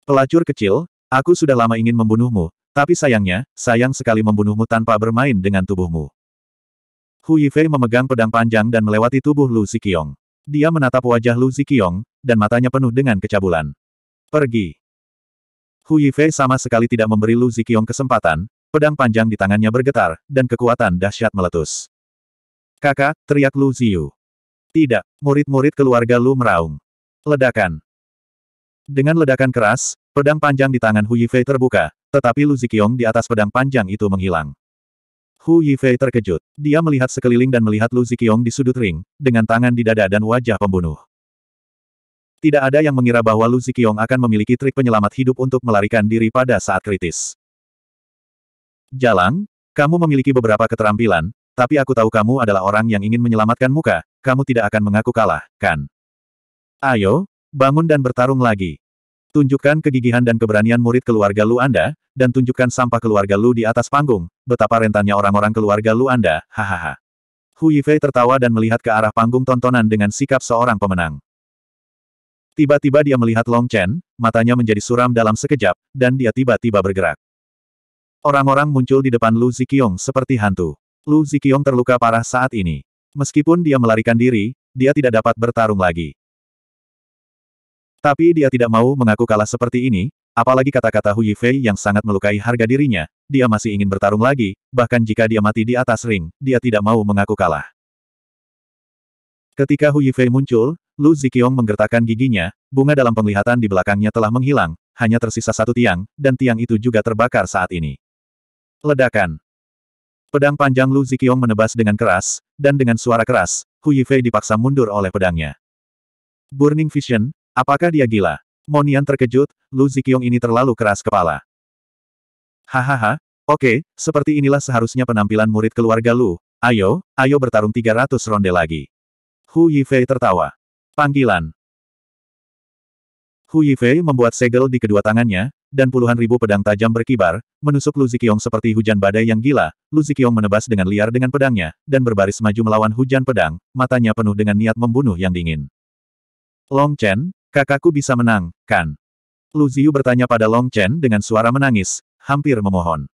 [SPEAKER 1] Pelacur kecil, aku sudah lama ingin membunuhmu, tapi sayangnya, sayang sekali membunuhmu tanpa bermain dengan tubuhmu. Hu Yifei memegang pedang panjang dan melewati tubuh Lu Ziqiong. Dia menatap wajah Lu Ziqiong, dan matanya penuh dengan kecabulan. Pergi. Hu Yifei sama sekali tidak memberi Lu Ziqiong kesempatan, pedang panjang di tangannya bergetar, dan kekuatan dahsyat meletus. Kakak, teriak Lu Ziyu. Tidak, murid-murid keluarga Lu meraung. Ledakan. Dengan ledakan keras, pedang panjang di tangan Hu Yifei terbuka, tetapi Lu Ziqiong di atas pedang panjang itu menghilang. Hu Yifei terkejut. Dia melihat sekeliling dan melihat Lu Ziqiong di sudut ring, dengan tangan di dada dan wajah pembunuh. Tidak ada yang mengira bahwa Lu Ziqiong akan memiliki trik penyelamat hidup untuk melarikan diri pada saat kritis. Jalang, kamu memiliki beberapa keterampilan, tapi aku tahu kamu adalah orang yang ingin menyelamatkan muka, kamu tidak akan mengaku kalah, kan? Ayo, bangun dan bertarung lagi. Tunjukkan kegigihan dan keberanian murid keluarga Lu Anda, dan tunjukkan sampah keluarga Lu di atas panggung, betapa rentannya orang-orang keluarga Lu Anda, hahaha. Hu Yifei tertawa dan melihat ke arah panggung tontonan dengan sikap seorang pemenang. Tiba-tiba dia melihat Long Chen, matanya menjadi suram dalam sekejap, dan dia tiba-tiba bergerak. Orang-orang muncul di depan Lu Ziqiong seperti hantu. Lu Ziqiong terluka parah saat ini. Meskipun dia melarikan diri, dia tidak dapat bertarung lagi. Tapi dia tidak mau mengaku kalah seperti ini, apalagi kata-kata Hu Yifei yang sangat melukai harga dirinya, dia masih ingin bertarung lagi, bahkan jika dia mati di atas ring, dia tidak mau mengaku kalah. Ketika Hu Yifei muncul, Lu Ziqiong menggertakkan giginya, bunga dalam penglihatan di belakangnya telah menghilang, hanya tersisa satu tiang, dan tiang itu juga terbakar saat ini. Ledakan. Pedang panjang Lu Ziqiong menebas dengan keras, dan dengan suara keras, Hu Yifei dipaksa mundur oleh pedangnya. Burning Vision, apakah dia gila? Monian terkejut, Lu Ziqiong ini terlalu keras kepala. Hahaha, oke, seperti inilah seharusnya penampilan murid keluarga Lu. Ayo, ayo bertarung 300 ronde lagi. Hu Yifei tertawa. Panggilan. Hu Yifei membuat segel di kedua tangannya, dan puluhan ribu pedang tajam berkibar, menusuk Lu Ziqiong seperti hujan badai yang gila, Lu Ziqiong menebas dengan liar dengan pedangnya, dan berbaris maju melawan hujan pedang, matanya penuh dengan niat membunuh yang dingin. Long Chen, kakakku bisa menang, kan? Lu Ziyu bertanya pada Long Chen dengan suara menangis, hampir memohon.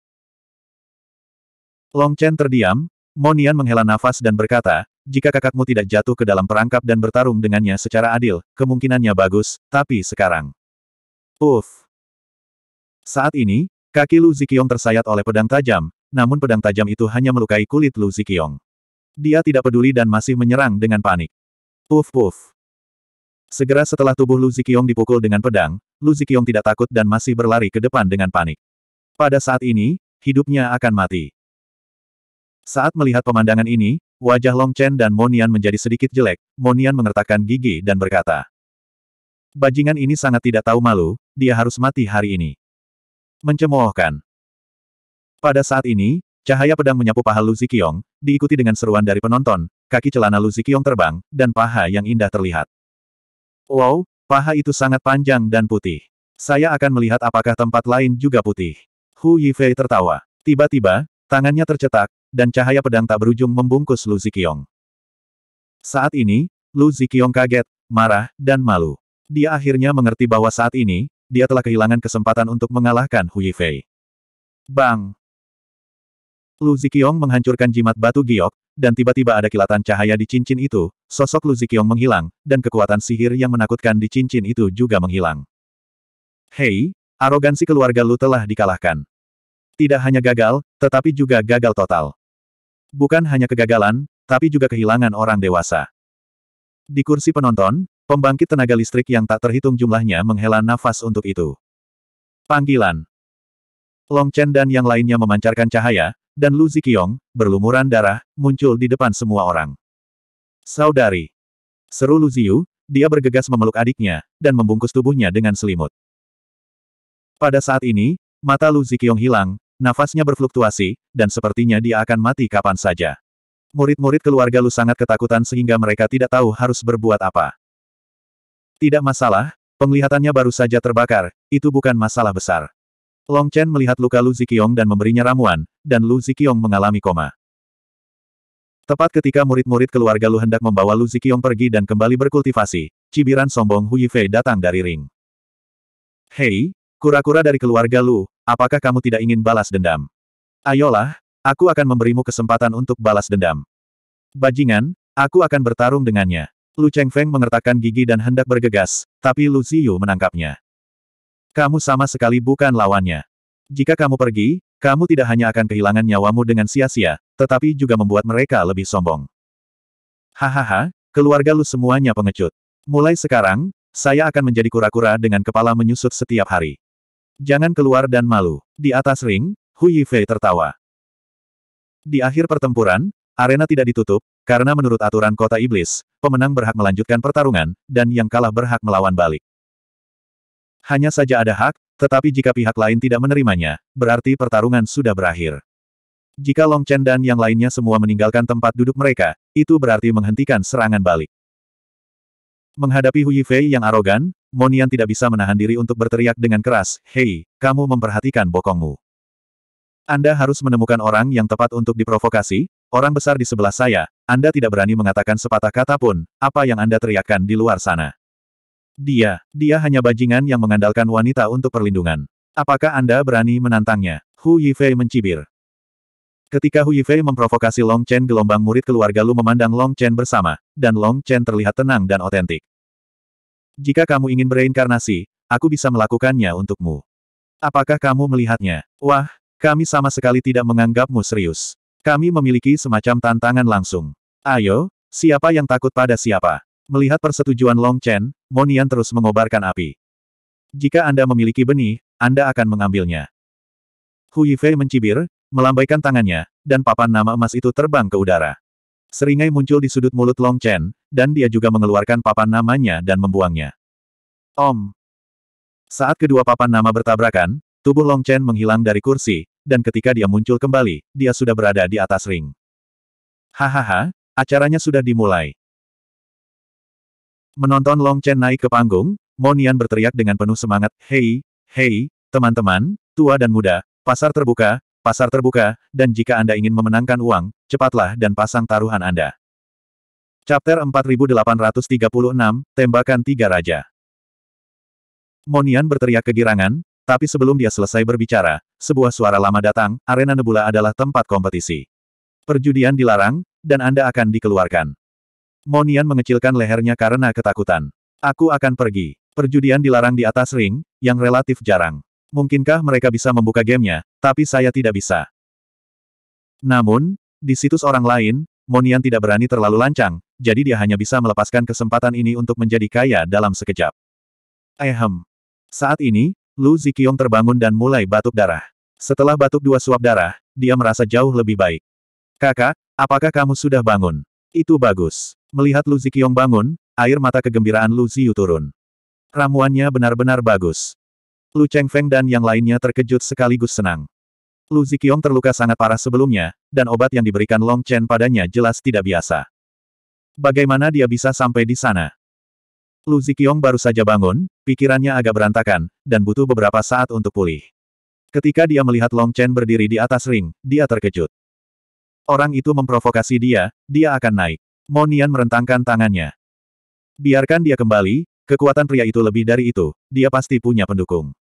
[SPEAKER 1] Long Chen terdiam, Monian menghela nafas dan berkata, jika kakakmu tidak jatuh ke dalam perangkap dan bertarung dengannya secara adil, kemungkinannya bagus, tapi sekarang. Uff. Saat ini, kaki Lu Ziqiong tersayat oleh pedang tajam, namun pedang tajam itu hanya melukai kulit Lu Ziqiong. Dia tidak peduli dan masih menyerang dengan panik. Puff puff. Segera setelah tubuh Lu Ziqiong dipukul dengan pedang, Lu Ziqiong tidak takut dan masih berlari ke depan dengan panik. Pada saat ini, hidupnya akan mati. Saat melihat pemandangan ini, wajah Long Chen dan Monian menjadi sedikit jelek, Monian mengertakkan gigi dan berkata. Bajingan ini sangat tidak tahu malu, dia harus mati hari ini. Mencemoohkan. Pada saat ini, cahaya pedang menyapu paha Lu Ziqiong, diikuti dengan seruan dari penonton, kaki celana Lu Ziqiong terbang, dan paha yang indah terlihat. Wow, paha itu sangat panjang dan putih. Saya akan melihat apakah tempat lain juga putih. Hu Yifei tertawa. Tiba-tiba, tangannya tercetak, dan cahaya pedang tak berujung membungkus Lu Ziqiong. Saat ini, Lu Ziqiong kaget, marah, dan malu. Dia akhirnya mengerti bahwa saat ini, dia telah kehilangan kesempatan untuk mengalahkan Hu Yifei. Bang! Lu Ziqiong menghancurkan jimat batu giok, dan tiba-tiba ada kilatan cahaya di cincin itu, sosok Lu Ziqiong menghilang, dan kekuatan sihir yang menakutkan di cincin itu juga menghilang. Hei, arogansi keluarga Lu telah dikalahkan. Tidak hanya gagal, tetapi juga gagal total. Bukan hanya kegagalan, tapi juga kehilangan orang dewasa. Di kursi penonton, pembangkit tenaga listrik yang tak terhitung jumlahnya menghela nafas untuk itu. Panggilan. Long Chen dan yang lainnya memancarkan cahaya, dan Lu Ziqiong, berlumuran darah, muncul di depan semua orang. Saudari. Seru Lu Ziyu, dia bergegas memeluk adiknya, dan membungkus tubuhnya dengan selimut. Pada saat ini, mata Lu Ziqiong hilang, nafasnya berfluktuasi, dan sepertinya dia akan mati kapan saja. Murid-murid keluarga Lu sangat ketakutan sehingga mereka tidak tahu harus berbuat apa. Tidak masalah, penglihatannya baru saja terbakar, itu bukan masalah besar. Long Chen melihat luka Lu Ziqiong dan memberinya ramuan, dan Lu Ziqiong mengalami koma. Tepat ketika murid-murid keluarga Lu hendak membawa Lu Ziqiong pergi dan kembali berkultivasi, cibiran sombong Hu Yifei datang dari ring. Hei, kura-kura dari keluarga Lu, apakah kamu tidak ingin balas dendam? Ayolah, aku akan memberimu kesempatan untuk balas dendam. Bajingan, aku akan bertarung dengannya. Lu Chengfeng mengertakkan gigi dan hendak bergegas, tapi Lu Ziyu menangkapnya. Kamu sama sekali bukan lawannya. Jika kamu pergi, kamu tidak hanya akan kehilangan nyawamu dengan sia-sia, tetapi juga membuat mereka lebih sombong. Hahaha, keluarga lu semuanya pengecut. Mulai sekarang, saya akan menjadi kura-kura dengan kepala menyusut setiap hari. Jangan keluar dan malu. Di atas ring, Hu Yifei tertawa. Di akhir pertempuran, arena tidak ditutup, karena menurut aturan kota iblis, pemenang berhak melanjutkan pertarungan, dan yang kalah berhak melawan balik. Hanya saja ada hak, tetapi jika pihak lain tidak menerimanya, berarti pertarungan sudah berakhir. Jika Long Chen dan yang lainnya semua meninggalkan tempat duduk mereka, itu berarti menghentikan serangan balik. Menghadapi Hu Yifei yang arogan, Monian tidak bisa menahan diri untuk berteriak dengan keras, Hei, kamu memperhatikan bokongmu. Anda harus menemukan orang yang tepat untuk diprovokasi, orang besar di sebelah saya, Anda tidak berani mengatakan sepatah kata pun, apa yang Anda teriakkan di luar sana. Dia, dia hanya bajingan yang mengandalkan wanita untuk perlindungan. Apakah Anda berani menantangnya? Hu Yifei mencibir. Ketika Hu Yifei memprovokasi Long Chen gelombang murid keluarga Lu memandang Long Chen bersama, dan Long Chen terlihat tenang dan otentik. Jika kamu ingin bereinkarnasi, aku bisa melakukannya untukmu. Apakah kamu melihatnya? Wah, kami sama sekali tidak menganggapmu serius. Kami memiliki semacam tantangan langsung. Ayo, siapa yang takut pada siapa? Melihat persetujuan Long Chen, Monian terus mengobarkan api. Jika Anda memiliki benih, Anda akan mengambilnya. Hu Yifei mencibir, melambaikan tangannya, dan papan nama emas itu terbang ke udara. Seringai muncul di sudut mulut Long Chen, dan dia juga mengeluarkan papan namanya dan membuangnya. Om. Saat kedua papan nama bertabrakan, tubuh Long Chen menghilang dari kursi, dan ketika dia muncul kembali, dia sudah berada di atas ring. Hahaha, acaranya sudah dimulai. Menonton Long Chen naik ke panggung, Monian berteriak dengan penuh semangat, Hei, hei, teman-teman, tua dan muda, pasar terbuka, pasar terbuka, dan jika Anda ingin memenangkan uang, cepatlah dan pasang taruhan Anda. Chapter 4836, Tembakan Tiga Raja Monian berteriak kegirangan, tapi sebelum dia selesai berbicara, sebuah suara lama datang, arena nebula adalah tempat kompetisi. Perjudian dilarang, dan Anda akan dikeluarkan. Monian mengecilkan lehernya karena ketakutan. Aku akan pergi. Perjudian dilarang di atas ring, yang relatif jarang. Mungkinkah mereka bisa membuka gamenya, tapi saya tidak bisa. Namun, di situs orang lain, Monian tidak berani terlalu lancang, jadi dia hanya bisa melepaskan kesempatan ini untuk menjadi kaya dalam sekejap. Ehem. Saat ini, Lu Ziqiong terbangun dan mulai batuk darah. Setelah batuk dua suap darah, dia merasa jauh lebih baik. Kakak, apakah kamu sudah bangun? Itu bagus. Melihat Lu Ziqiong bangun, air mata kegembiraan Lu Ziyu turun. Ramuannya benar-benar bagus. Lu Chengfeng dan yang lainnya terkejut sekaligus senang. Lu Ziqiong terluka sangat parah sebelumnya, dan obat yang diberikan Long Chen padanya jelas tidak biasa. Bagaimana dia bisa sampai di sana? Lu Ziqiong baru saja bangun, pikirannya agak berantakan, dan butuh beberapa saat untuk pulih. Ketika dia melihat Long Chen berdiri di atas ring, dia terkejut. Orang itu memprovokasi dia, dia akan naik. Monian merentangkan tangannya. Biarkan dia kembali, kekuatan pria itu lebih dari itu, dia pasti punya pendukung.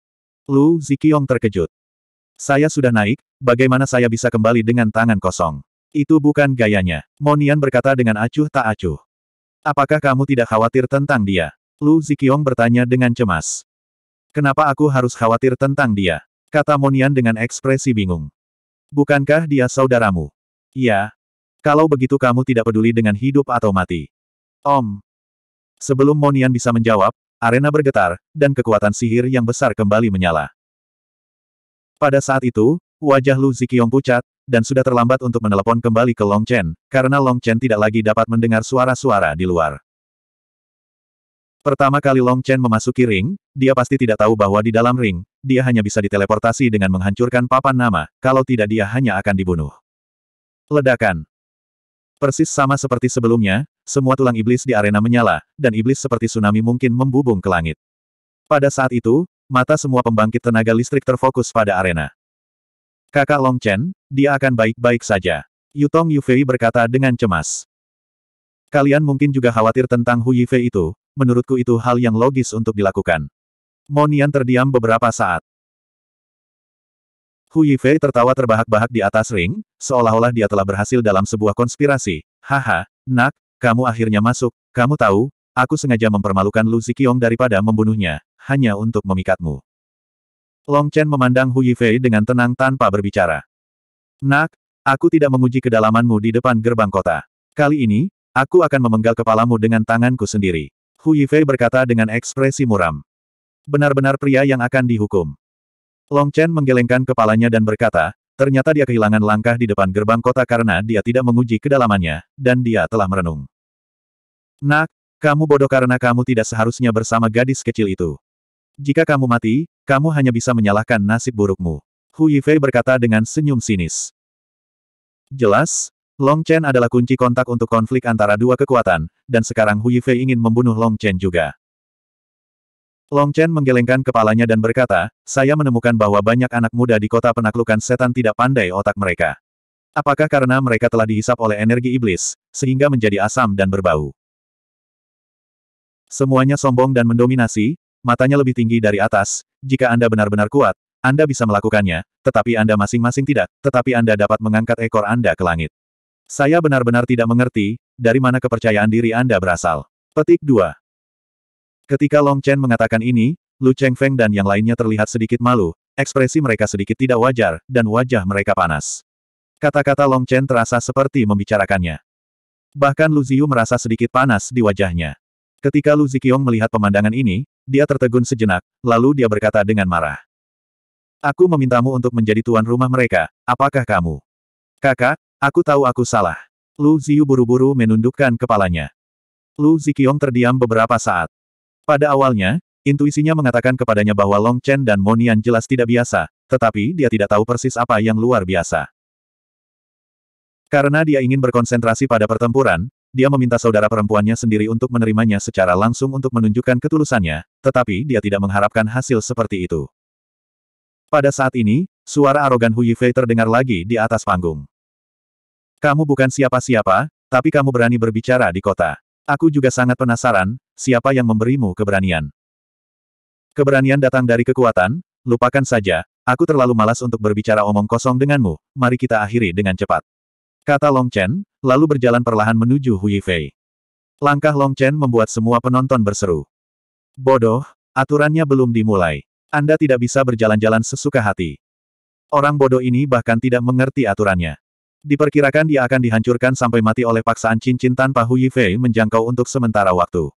[SPEAKER 1] Lu Ziqiong terkejut. Saya sudah naik, bagaimana saya bisa kembali dengan tangan kosong? Itu bukan gayanya. Monian berkata dengan acuh tak acuh. Apakah kamu tidak khawatir tentang dia? Lu Ziqiong bertanya dengan cemas. Kenapa aku harus khawatir tentang dia? Kata Monian dengan ekspresi bingung. Bukankah dia saudaramu? Iya. Kalau begitu kamu tidak peduli dengan hidup atau mati. Om. Sebelum Monian bisa menjawab, arena bergetar, dan kekuatan sihir yang besar kembali menyala. Pada saat itu, wajah Lu Ziqiong pucat, dan sudah terlambat untuk menelepon kembali ke Long Chen, karena Long Chen tidak lagi dapat mendengar suara-suara di luar. Pertama kali Long Chen memasuki ring, dia pasti tidak tahu bahwa di dalam ring, dia hanya bisa diteleportasi dengan menghancurkan papan nama, kalau tidak dia hanya akan dibunuh. Ledakan. Persis sama seperti sebelumnya, semua tulang iblis di arena menyala, dan iblis seperti tsunami mungkin membubung ke langit. Pada saat itu, mata semua pembangkit tenaga listrik terfokus pada arena. Kakak Long Chen, dia akan baik-baik saja. Yutong Yufei berkata dengan cemas. Kalian mungkin juga khawatir tentang Hu Yifei itu, menurutku itu hal yang logis untuk dilakukan. Monian terdiam beberapa saat. Hu Yifei tertawa terbahak-bahak di atas ring, seolah-olah dia telah berhasil dalam sebuah konspirasi. Haha, nak, kamu akhirnya masuk, kamu tahu, aku sengaja mempermalukan Lu Ziqiong daripada membunuhnya, hanya untuk memikatmu. Long Chen memandang Hu Yifei dengan tenang tanpa berbicara. Nak, aku tidak menguji kedalamanmu di depan gerbang kota. Kali ini, aku akan memenggal kepalamu dengan tanganku sendiri. Hu Yifei berkata dengan ekspresi muram. Benar-benar pria yang akan dihukum. Long Chen menggelengkan kepalanya dan berkata, ternyata dia kehilangan langkah di depan gerbang kota karena dia tidak menguji kedalamannya, dan dia telah merenung. Nak, kamu bodoh karena kamu tidak seharusnya bersama gadis kecil itu. Jika kamu mati, kamu hanya bisa menyalahkan nasib burukmu. Hu Yifei berkata dengan senyum sinis. Jelas, Long Chen adalah kunci kontak untuk konflik antara dua kekuatan, dan sekarang Hu Yifei ingin membunuh Long Chen juga. Long Chen menggelengkan kepalanya dan berkata, saya menemukan bahwa banyak anak muda di kota penaklukan setan tidak pandai otak mereka. Apakah karena mereka telah dihisap oleh energi iblis, sehingga menjadi asam dan berbau? Semuanya sombong dan mendominasi, matanya lebih tinggi dari atas, jika Anda benar-benar kuat, Anda bisa melakukannya, tetapi Anda masing-masing tidak, tetapi Anda dapat mengangkat ekor Anda ke langit. Saya benar-benar tidak mengerti, dari mana kepercayaan diri Anda berasal. Petik 2. Ketika Long Chen mengatakan ini, Lu Chengfeng dan yang lainnya terlihat sedikit malu, ekspresi mereka sedikit tidak wajar, dan wajah mereka panas. Kata-kata Long Chen terasa seperti membicarakannya. Bahkan Lu Ziyu merasa sedikit panas di wajahnya. Ketika Lu Ziqiong melihat pemandangan ini, dia tertegun sejenak, lalu dia berkata dengan marah. Aku memintamu untuk menjadi tuan rumah mereka, apakah kamu? Kakak, aku tahu aku salah. Lu Ziyu buru-buru menundukkan kepalanya. Lu Ziqiong terdiam beberapa saat. Pada awalnya, intuisinya mengatakan kepadanya bahwa Long Chen dan Monian jelas tidak biasa, tetapi dia tidak tahu persis apa yang luar biasa. Karena dia ingin berkonsentrasi pada pertempuran, dia meminta saudara perempuannya sendiri untuk menerimanya secara langsung untuk menunjukkan ketulusannya, tetapi dia tidak mengharapkan hasil seperti itu. Pada saat ini, suara arogan Hu Yifei terdengar lagi di atas panggung. Kamu bukan siapa-siapa, tapi kamu berani berbicara di kota. Aku juga sangat penasaran, siapa yang memberimu keberanian. Keberanian datang dari kekuatan, lupakan saja, aku terlalu malas untuk berbicara omong kosong denganmu, mari kita akhiri dengan cepat. Kata Long Chen, lalu berjalan perlahan menuju Hui Fei. Langkah Long Chen membuat semua penonton berseru. Bodoh, aturannya belum dimulai. Anda tidak bisa berjalan-jalan sesuka hati. Orang bodoh ini bahkan tidak mengerti aturannya. Diperkirakan dia akan dihancurkan sampai mati oleh paksaan cincin tanpa Hu Yifei menjangkau untuk sementara waktu.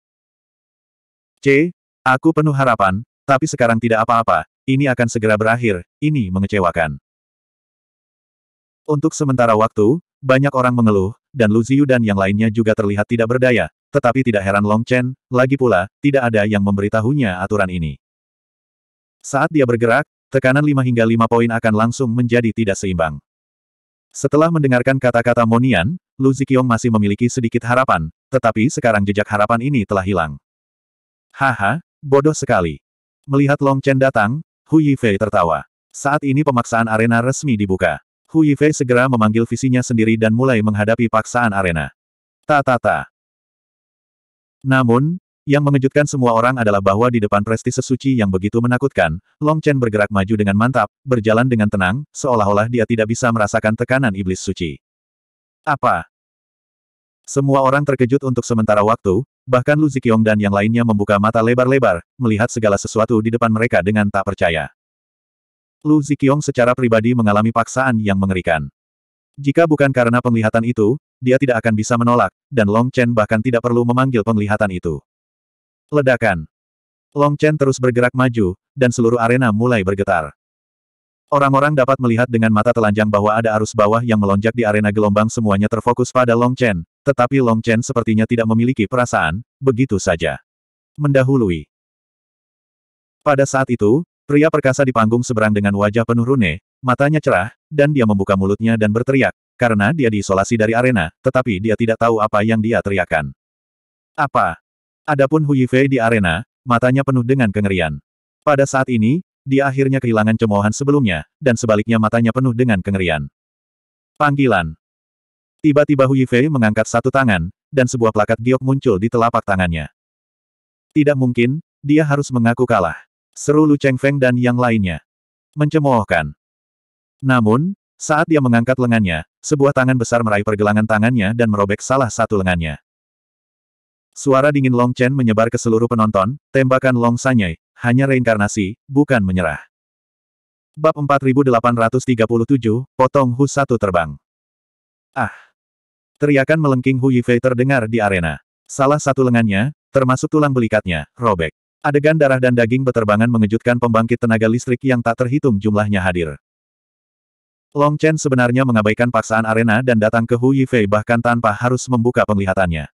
[SPEAKER 1] C. Aku penuh harapan, tapi sekarang tidak apa-apa, ini akan segera berakhir, ini mengecewakan. Untuk sementara waktu, banyak orang mengeluh, dan Lu Ziyu dan yang lainnya juga terlihat tidak berdaya, tetapi tidak heran Long Chen, lagi pula, tidak ada yang memberitahunya aturan ini. Saat dia bergerak, tekanan 5 hingga 5 poin akan langsung menjadi tidak seimbang. Setelah mendengarkan kata-kata Monian, Lu Ziqiong masih memiliki sedikit harapan, tetapi sekarang jejak harapan ini telah hilang. Haha, bodoh sekali. Melihat Long Chen datang, Hu Yifei tertawa. Saat ini pemaksaan arena resmi dibuka. Hu Yifei segera memanggil visinya sendiri dan mulai menghadapi paksaan arena. Ta-ta-ta. Namun, yang mengejutkan semua orang adalah bahwa di depan prestise suci yang begitu menakutkan, Long Chen bergerak maju dengan mantap, berjalan dengan tenang, seolah-olah dia tidak bisa merasakan tekanan iblis suci. Apa? Semua orang terkejut untuk sementara waktu, bahkan Lu Ziqiong dan yang lainnya membuka mata lebar-lebar, melihat segala sesuatu di depan mereka dengan tak percaya. Lu Ziqiong secara pribadi mengalami paksaan yang mengerikan. Jika bukan karena penglihatan itu, dia tidak akan bisa menolak, dan Long Chen bahkan tidak perlu memanggil penglihatan itu. Ledakan. Long Chen terus bergerak maju, dan seluruh arena mulai bergetar. Orang-orang dapat melihat dengan mata telanjang bahwa ada arus bawah yang melonjak di arena gelombang semuanya terfokus pada Long Chen, tetapi Long Chen sepertinya tidak memiliki perasaan, begitu saja. Mendahului. Pada saat itu, pria perkasa di panggung seberang dengan wajah penuh rune, matanya cerah, dan dia membuka mulutnya dan berteriak, karena dia diisolasi dari arena, tetapi dia tidak tahu apa yang dia teriakan. Apa? Adapun Hu Yifei di arena, matanya penuh dengan kengerian. Pada saat ini, dia akhirnya kehilangan cemoohan sebelumnya, dan sebaliknya matanya penuh dengan kengerian. Panggilan. Tiba-tiba Hu Yifei mengangkat satu tangan, dan sebuah plakat giok muncul di telapak tangannya. Tidak mungkin, dia harus mengaku kalah. Seru Lu Cheng Feng dan yang lainnya. Mencemoohkan. Namun, saat dia mengangkat lengannya, sebuah tangan besar meraih pergelangan tangannya dan merobek salah satu lengannya. Suara dingin Long Chen menyebar ke seluruh penonton, tembakan Long Sanyai, hanya reinkarnasi, bukan menyerah. Bab 4837, Potong Hu Satu Terbang. Ah! Teriakan melengking Hu Yifei terdengar di arena. Salah satu lengannya, termasuk tulang belikatnya, robek. Adegan darah dan daging beterbangan mengejutkan pembangkit tenaga listrik yang tak terhitung jumlahnya hadir. Long Chen sebenarnya mengabaikan paksaan arena dan datang ke Hu Yifei bahkan tanpa harus membuka penglihatannya.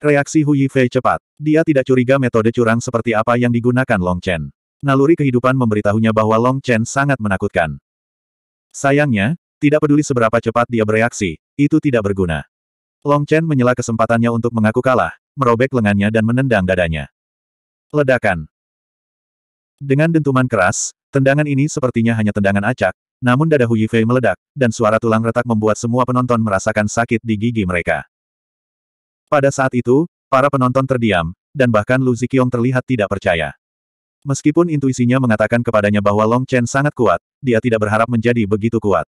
[SPEAKER 1] Reaksi Hu Yifei cepat. Dia tidak curiga metode curang seperti apa yang digunakan Long Chen. Naluri kehidupan memberitahunya bahwa Long Chen sangat menakutkan. Sayangnya, tidak peduli seberapa cepat dia bereaksi, itu tidak berguna. Long Chen menyela kesempatannya untuk mengaku kalah, merobek lengannya dan menendang dadanya. Ledakan. Dengan dentuman keras, tendangan ini sepertinya hanya tendangan acak, namun dada Hu Yifei meledak, dan suara tulang retak membuat semua penonton merasakan sakit di gigi mereka. Pada saat itu, para penonton terdiam, dan bahkan Lu Ziqiong terlihat tidak percaya. Meskipun intuisinya mengatakan kepadanya bahwa Long Chen sangat kuat, dia tidak berharap menjadi begitu kuat.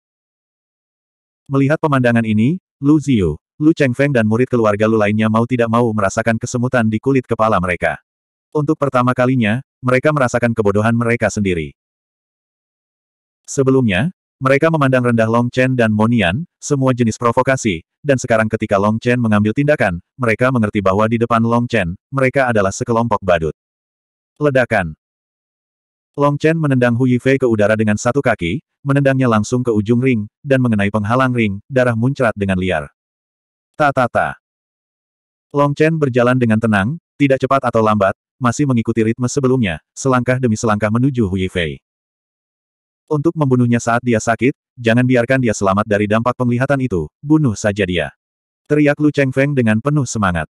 [SPEAKER 1] Melihat pemandangan ini, Lu Ziyu, Lu Chengfeng dan murid keluarga Lu lainnya mau tidak mau merasakan kesemutan di kulit kepala mereka. Untuk pertama kalinya, mereka merasakan kebodohan mereka sendiri. Sebelumnya, Mereka memandang rendah Long Chen dan Monian, semua jenis provokasi, dan sekarang ketika Long Chen mengambil tindakan, mereka mengerti bahwa di depan Long Chen, mereka adalah sekelompok badut. Ledakan Long Chen menendang Hu Yifei ke udara dengan satu kaki, menendangnya langsung ke ujung ring, dan mengenai penghalang ring, darah muncrat dengan liar. Ta-ta-ta. Long Chen berjalan dengan tenang, tidak cepat atau lambat, masih mengikuti ritme sebelumnya, selangkah demi selangkah menuju Hu Yifei. Untuk membunuhnya saat dia sakit, jangan biarkan dia selamat dari dampak penglihatan itu, bunuh saja dia. Teriak Lu Chengfeng dengan penuh semangat.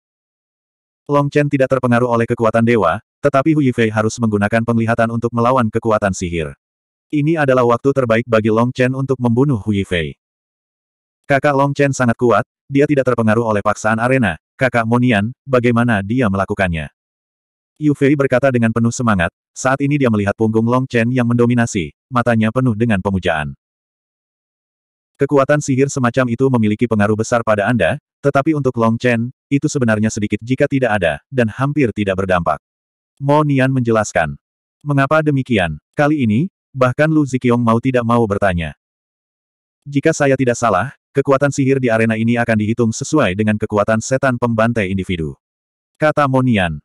[SPEAKER 1] Long Chen tidak terpengaruh oleh kekuatan dewa, tetapi Hu Yifei harus menggunakan penglihatan untuk melawan kekuatan sihir. Ini adalah waktu terbaik bagi Long Chen untuk membunuh Hu Yifei. Kakak Long Chen sangat kuat, dia tidak terpengaruh oleh paksaan arena. Kakak Monian, bagaimana dia melakukannya? Yu Fei berkata dengan penuh semangat, saat ini dia melihat punggung Long Chen yang mendominasi, matanya penuh dengan pemujaan. Kekuatan sihir semacam itu memiliki pengaruh besar pada Anda, tetapi untuk Long Chen, itu sebenarnya sedikit jika tidak ada, dan hampir tidak berdampak. Mo Nian menjelaskan. Mengapa demikian? Kali ini, bahkan Lu Ziqiong mau tidak mau bertanya. Jika saya tidak salah, kekuatan sihir di arena ini akan dihitung sesuai dengan kekuatan setan pembantai individu. Kata Monian.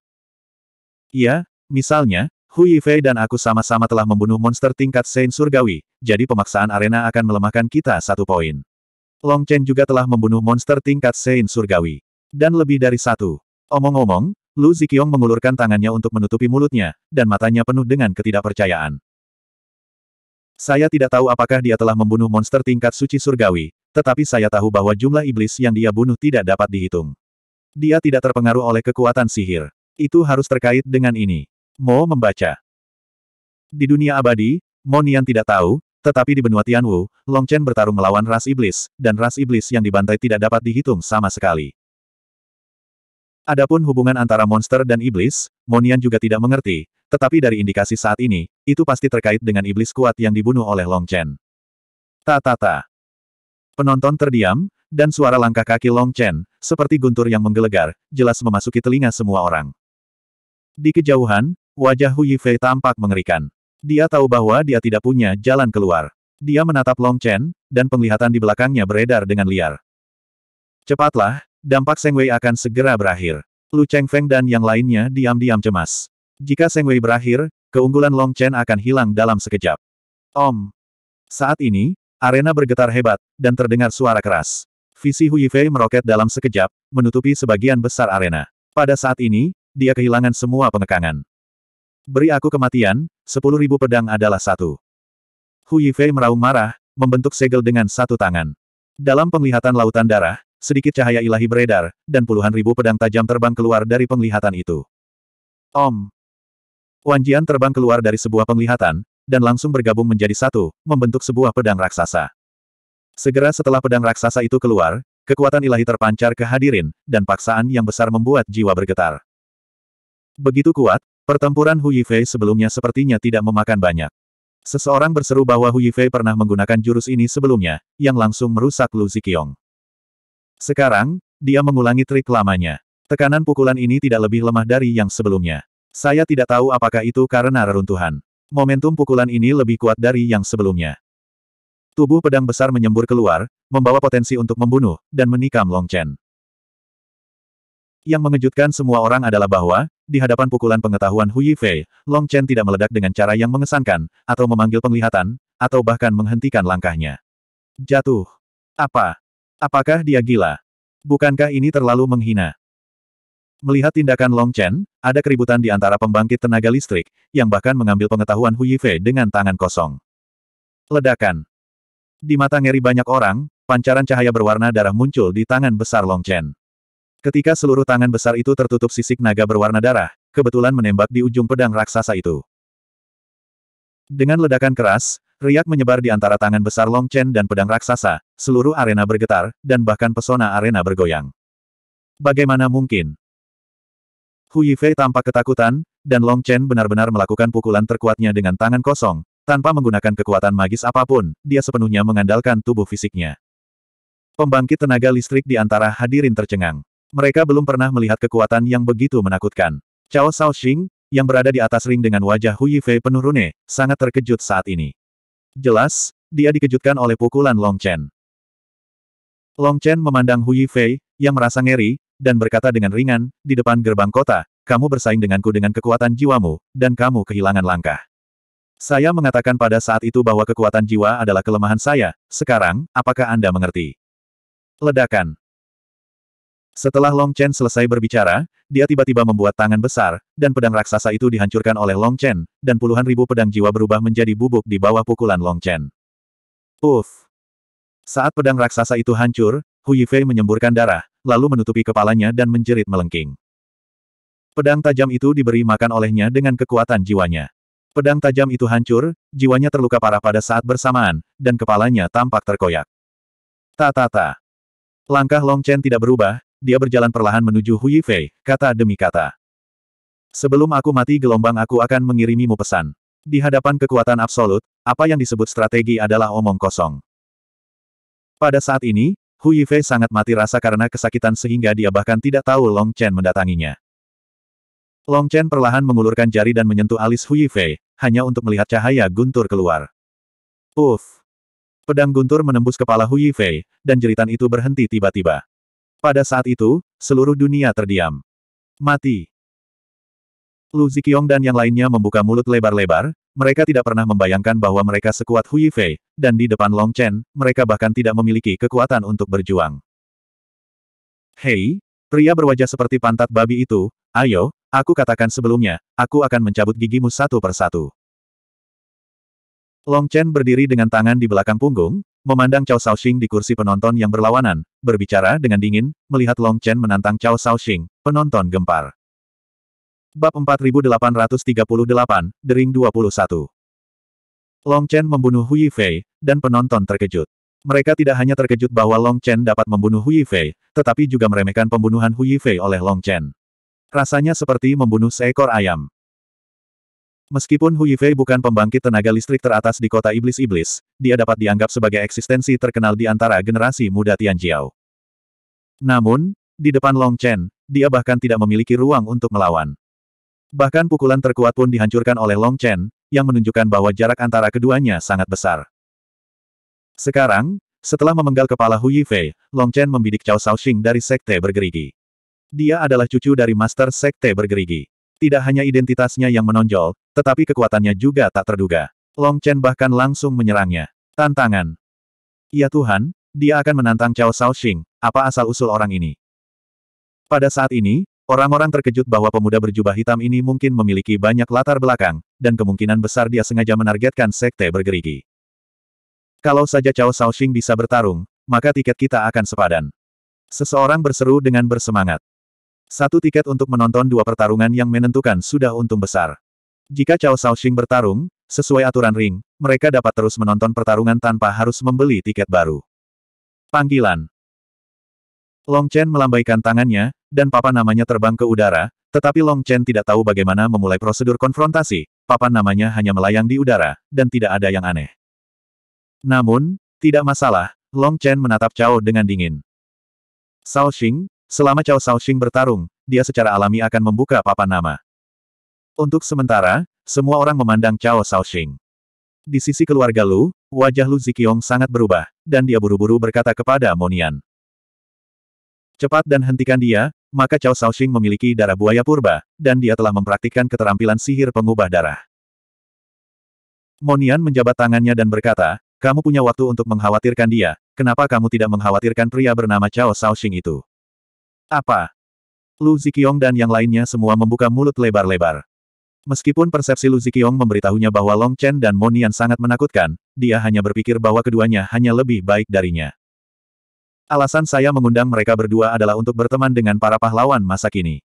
[SPEAKER 1] Iya, misalnya, Hu Yifei dan aku sama-sama telah membunuh monster tingkat Saint Surgawi, jadi pemaksaan arena akan melemahkan kita satu poin. Long Chen juga telah membunuh monster tingkat Saint Surgawi. Dan lebih dari satu. Omong-omong, Lu Ziqiong mengulurkan tangannya untuk menutupi mulutnya, dan matanya penuh dengan ketidakpercayaan. Saya tidak tahu apakah dia telah membunuh monster tingkat suci surgawi, tetapi saya tahu bahwa jumlah iblis yang dia bunuh tidak dapat dihitung. Dia tidak terpengaruh oleh kekuatan sihir. Itu harus terkait dengan ini. Mo membaca. Di dunia abadi, Mo Nian tidak tahu, tetapi di benua Tianwu, Long Chen bertarung melawan ras iblis, dan ras iblis yang dibantai tidak dapat dihitung sama sekali. Adapun hubungan antara monster dan iblis, Monian juga tidak mengerti, tetapi dari indikasi saat ini, itu pasti terkait dengan iblis kuat yang dibunuh oleh Long Chen. Ta-ta-ta. Penonton terdiam, dan suara langkah kaki Long Chen, seperti guntur yang menggelegar, jelas memasuki telinga semua orang. Di kejauhan, wajah Hu Yifei tampak mengerikan. Dia tahu bahwa dia tidak punya jalan keluar. Dia menatap Long Chen, dan penglihatan di belakangnya beredar dengan liar. Cepatlah, dampak Seng Wei akan segera berakhir. Lu Cheng Feng dan yang lainnya diam-diam cemas. Jika Seng Wei berakhir, keunggulan Long Chen akan hilang dalam sekejap. Om. Saat ini, arena bergetar hebat, dan terdengar suara keras. Visi Hu Yifei meroket dalam sekejap, menutupi sebagian besar arena. Pada saat ini, dia kehilangan semua pengekangan. Beri aku kematian, sepuluh ribu pedang adalah satu. Hu Yifei meraung marah, membentuk segel dengan satu tangan. Dalam penglihatan lautan darah, sedikit cahaya ilahi beredar, dan puluhan ribu pedang tajam terbang keluar dari penglihatan itu. Om! Wan Jian terbang keluar dari sebuah penglihatan, dan langsung bergabung menjadi satu, membentuk sebuah pedang raksasa. Segera setelah pedang raksasa itu keluar, kekuatan ilahi terpancar ke hadirin, dan paksaan yang besar membuat jiwa bergetar. Begitu kuat, pertempuran Hu Yifei sebelumnya sepertinya tidak memakan banyak. Seseorang berseru bahwa Hu Yifei pernah menggunakan jurus ini sebelumnya, yang langsung merusak Lu Ziqiong. Sekarang, dia mengulangi trik lamanya. Tekanan pukulan ini tidak lebih lemah dari yang sebelumnya. Saya tidak tahu apakah itu karena reruntuhan. Momentum pukulan ini lebih kuat dari yang sebelumnya. Tubuh pedang besar menyembur keluar, membawa potensi untuk membunuh, dan menikam Long Chen. Yang mengejutkan semua orang adalah bahwa, di hadapan pukulan pengetahuan Hu Yifei, Long Chen tidak meledak dengan cara yang mengesankan, atau memanggil penglihatan, atau bahkan menghentikan langkahnya. Jatuh. Apa? Apakah dia gila? Bukankah ini terlalu menghina? Melihat tindakan Long Chen, ada keributan di antara pembangkit tenaga listrik, yang bahkan mengambil pengetahuan Hu Yifei dengan tangan kosong. Ledakan. Di mata ngeri banyak orang, pancaran cahaya berwarna darah muncul di tangan besar Long Chen. Ketika seluruh tangan besar itu tertutup sisik naga berwarna darah, kebetulan menembak di ujung pedang raksasa itu. Dengan ledakan keras, riak menyebar di antara tangan besar Long Chen dan pedang raksasa, seluruh arena bergetar, dan bahkan pesona arena bergoyang. Bagaimana mungkin? Hu Yifei tampak ketakutan, dan Long Chen benar-benar melakukan pukulan terkuatnya dengan tangan kosong, tanpa menggunakan kekuatan magis apa pun, dia sepenuhnya mengandalkan tubuh fisiknya. Pembangkit tenaga listrik di antara hadirin tercengang. Mereka belum pernah melihat kekuatan yang begitu menakutkan. Cao Shaoxing, yang berada di atas ring dengan wajah Hu Yifei penuh rune, sangat terkejut saat ini. Jelas, dia dikejutkan oleh pukulan Long Chen. Long Chen memandang Hu Yifei, yang merasa ngeri, dan berkata dengan ringan, di depan gerbang kota, kamu bersaing denganku dengan kekuatan jiwamu, dan kamu kehilangan langkah. Saya mengatakan pada saat itu bahwa kekuatan jiwa adalah kelemahan saya, sekarang, apakah Anda mengerti? Ledakan. Setelah Long Chen selesai berbicara, dia tiba-tiba membuat tangan besar, dan pedang raksasa itu dihancurkan oleh Long Chen, dan puluhan ribu pedang jiwa berubah menjadi bubuk di bawah pukulan Long Chen. Uff! Saat pedang raksasa itu hancur, Hu Yifei menyemburkan darah, lalu menutupi kepalanya dan menjerit melengking. Pedang tajam itu diberi makan olehnya dengan kekuatan jiwanya. Pedang tajam itu hancur, jiwanya terluka parah pada saat bersamaan, dan kepalanya tampak terkoyak. Ta-ta-ta. Langkah Long Chen tidak berubah, dia berjalan perlahan menuju Hu Yifei, kata demi kata. Sebelum aku mati gelombang aku akan mengirimimu pesan. Di hadapan kekuatan absolut, apa yang disebut strategi adalah omong kosong. Pada saat ini, Hu Yifei sangat mati rasa karena kesakitan sehingga dia bahkan tidak tahu Long Chen mendatanginya. Long Chen perlahan mengulurkan jari dan menyentuh alis Hu Yifei, hanya untuk melihat cahaya guntur keluar. Uff! Pedang guntur menembus kepala Hu Yifei, dan jeritan itu berhenti tiba-tiba. Pada saat itu, seluruh dunia terdiam. Mati. Lu Ziqiong dan yang lainnya membuka mulut lebar-lebar, mereka tidak pernah membayangkan bahwa mereka sekuat Hu Yifei, dan di depan Long Chen, mereka bahkan tidak memiliki kekuatan untuk berjuang. Hei, pria berwajah seperti pantat babi itu, ayo, aku katakan sebelumnya, aku akan mencabut gigimu satu persatu. Long Chen berdiri dengan tangan di belakang punggung, memandang Cao Shaoxing di kursi penonton yang berlawanan, berbicara dengan dingin, melihat Long Chen menantang Cao Shaoxing, penonton gempar. Bab 4838, Dering 21. Long Chen membunuh Hu Yifei, dan penonton terkejut. Mereka tidak hanya terkejut bahwa Long Chen dapat membunuh Hu Yifei, tetapi juga meremehkan pembunuhan Hu Yifei oleh Long Chen. Rasanya seperti membunuh seekor ayam. Meskipun Hu Yifei bukan pembangkit tenaga listrik teratas di kota iblis-iblis, dia dapat dianggap sebagai eksistensi terkenal di antara generasi muda Tianjiao. Namun, di depan Long Chen, dia bahkan tidak memiliki ruang untuk melawan. Bahkan pukulan terkuat pun dihancurkan oleh Long Chen, yang menunjukkan bahwa jarak antara keduanya sangat besar. Sekarang, setelah memenggal kepala Hu Yifei, Long Chen membidik Cao Shaoxing dari Sekte Bergerigi. Dia adalah cucu dari Master Sekte Bergerigi. Tidak hanya identitasnya yang menonjol, tetapi kekuatannya juga tak terduga. Long Chen bahkan langsung menyerangnya. Tantangan. Ya Tuhan, dia akan menantang Cao Shaoxing, apa asal-usul orang ini? Pada saat ini, Orang-orang terkejut bahwa pemuda berjubah hitam ini mungkin memiliki banyak latar belakang, dan kemungkinan besar dia sengaja menargetkan sekte bergerigi. Kalau saja Cao Shaoxing bisa bertarung, maka tiket kita akan sepadan. Seseorang berseru dengan bersemangat. Satu tiket untuk menonton dua pertarungan yang menentukan sudah untung besar. Jika Cao Shaoxing bertarung, sesuai aturan ring, mereka dapat terus menonton pertarungan tanpa harus membeli tiket baru. Panggilan Long Chen melambaikan tangannya, dan papan namanya terbang ke udara, tetapi Long Chen tidak tahu bagaimana memulai prosedur konfrontasi, papan namanya hanya melayang di udara, dan tidak ada yang aneh. Namun, tidak masalah, Long Chen menatap Chao dengan dingin. Sao Xing, selama Chao Sao Xing bertarung, dia secara alami akan membuka papan nama. Untuk sementara, semua orang memandang Chao Sao Xing. Di sisi keluarga Lu, wajah Lu Ziqiong sangat berubah, dan dia buru-buru berkata kepada Monian. Cepat dan hentikan dia, maka Cao Shaoxing memiliki darah buaya purba, dan dia telah mempraktikkan keterampilan sihir pengubah darah. Monian menjabat tangannya dan berkata, kamu punya waktu untuk mengkhawatirkan dia, kenapa kamu tidak mengkhawatirkan pria bernama Cao Shaoxing itu? Apa? Lu Ziqiong dan yang lainnya semua membuka mulut lebar-lebar. Meskipun persepsi Lu Ziqiong memberitahunya bahwa Long Chen dan Monian sangat menakutkan, dia hanya berpikir bahwa keduanya hanya lebih baik darinya. Alasan saya mengundang mereka berdua adalah untuk berteman dengan para pahlawan masa kini.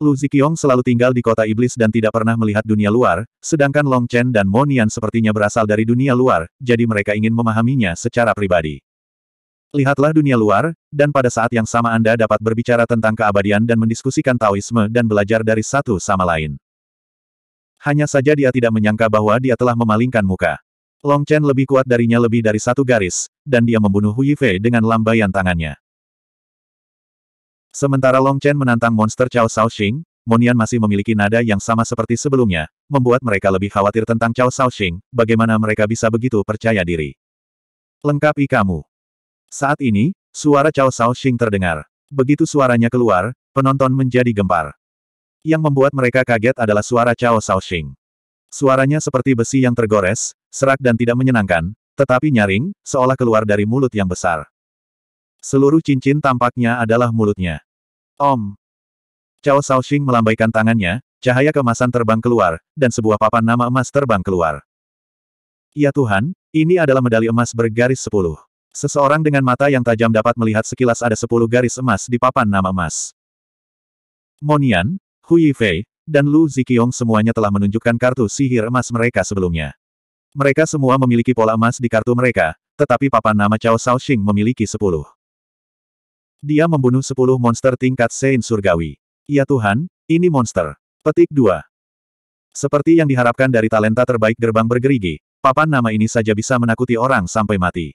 [SPEAKER 1] Lu Ziqiong selalu tinggal di kota iblis dan tidak pernah melihat dunia luar, sedangkan Long Chen dan Monian sepertinya berasal dari dunia luar, jadi mereka ingin memahaminya secara pribadi. Lihatlah dunia luar, dan pada saat yang sama Anda dapat berbicara tentang keabadian dan mendiskusikan Taoisme dan belajar dari satu sama lain. Hanya saja dia tidak menyangka bahwa dia telah memalingkan muka. Long Chen lebih kuat darinya lebih dari satu garis, dan dia membunuh Hu Yifei dengan lambaian tangannya. Sementara Long Chen menantang monster Cao Shaoxing, Monian masih memiliki nada yang sama seperti sebelumnya, membuat mereka lebih khawatir tentang Cao Shaoxing, bagaimana mereka bisa begitu percaya diri. Lengkapi kamu. Saat ini, suara Cao Shaoxing terdengar. Begitu suaranya keluar, penonton menjadi gempar. Yang membuat mereka kaget adalah suara Cao Shaoxing. Suaranya seperti besi yang tergores, serak dan tidak menyenangkan, tetapi nyaring, seolah keluar dari mulut yang besar. Seluruh cincin tampaknya adalah mulutnya. Om. Cao Shaoxing melambaikan tangannya, cahaya kemasan terbang keluar, dan sebuah papan nama emas terbang keluar. Ya Tuhan, ini adalah medali emas bergaris sepuluh. Seseorang dengan mata yang tajam dapat melihat sekilas ada sepuluh garis emas di papan nama emas. Monian, Hu Yifei, dan Lu Ziqiong semuanya telah menunjukkan kartu sihir emas mereka sebelumnya. Mereka semua memiliki pola emas di kartu mereka, tetapi papan nama Cao Shaoxing memiliki sepuluh. Dia membunuh sepuluh monster tingkat Sein Surgawi. Ya Tuhan, ini monster. Petik 2. Seperti yang diharapkan dari talenta terbaik gerbang bergerigi, papan nama ini saja bisa menakuti orang sampai mati.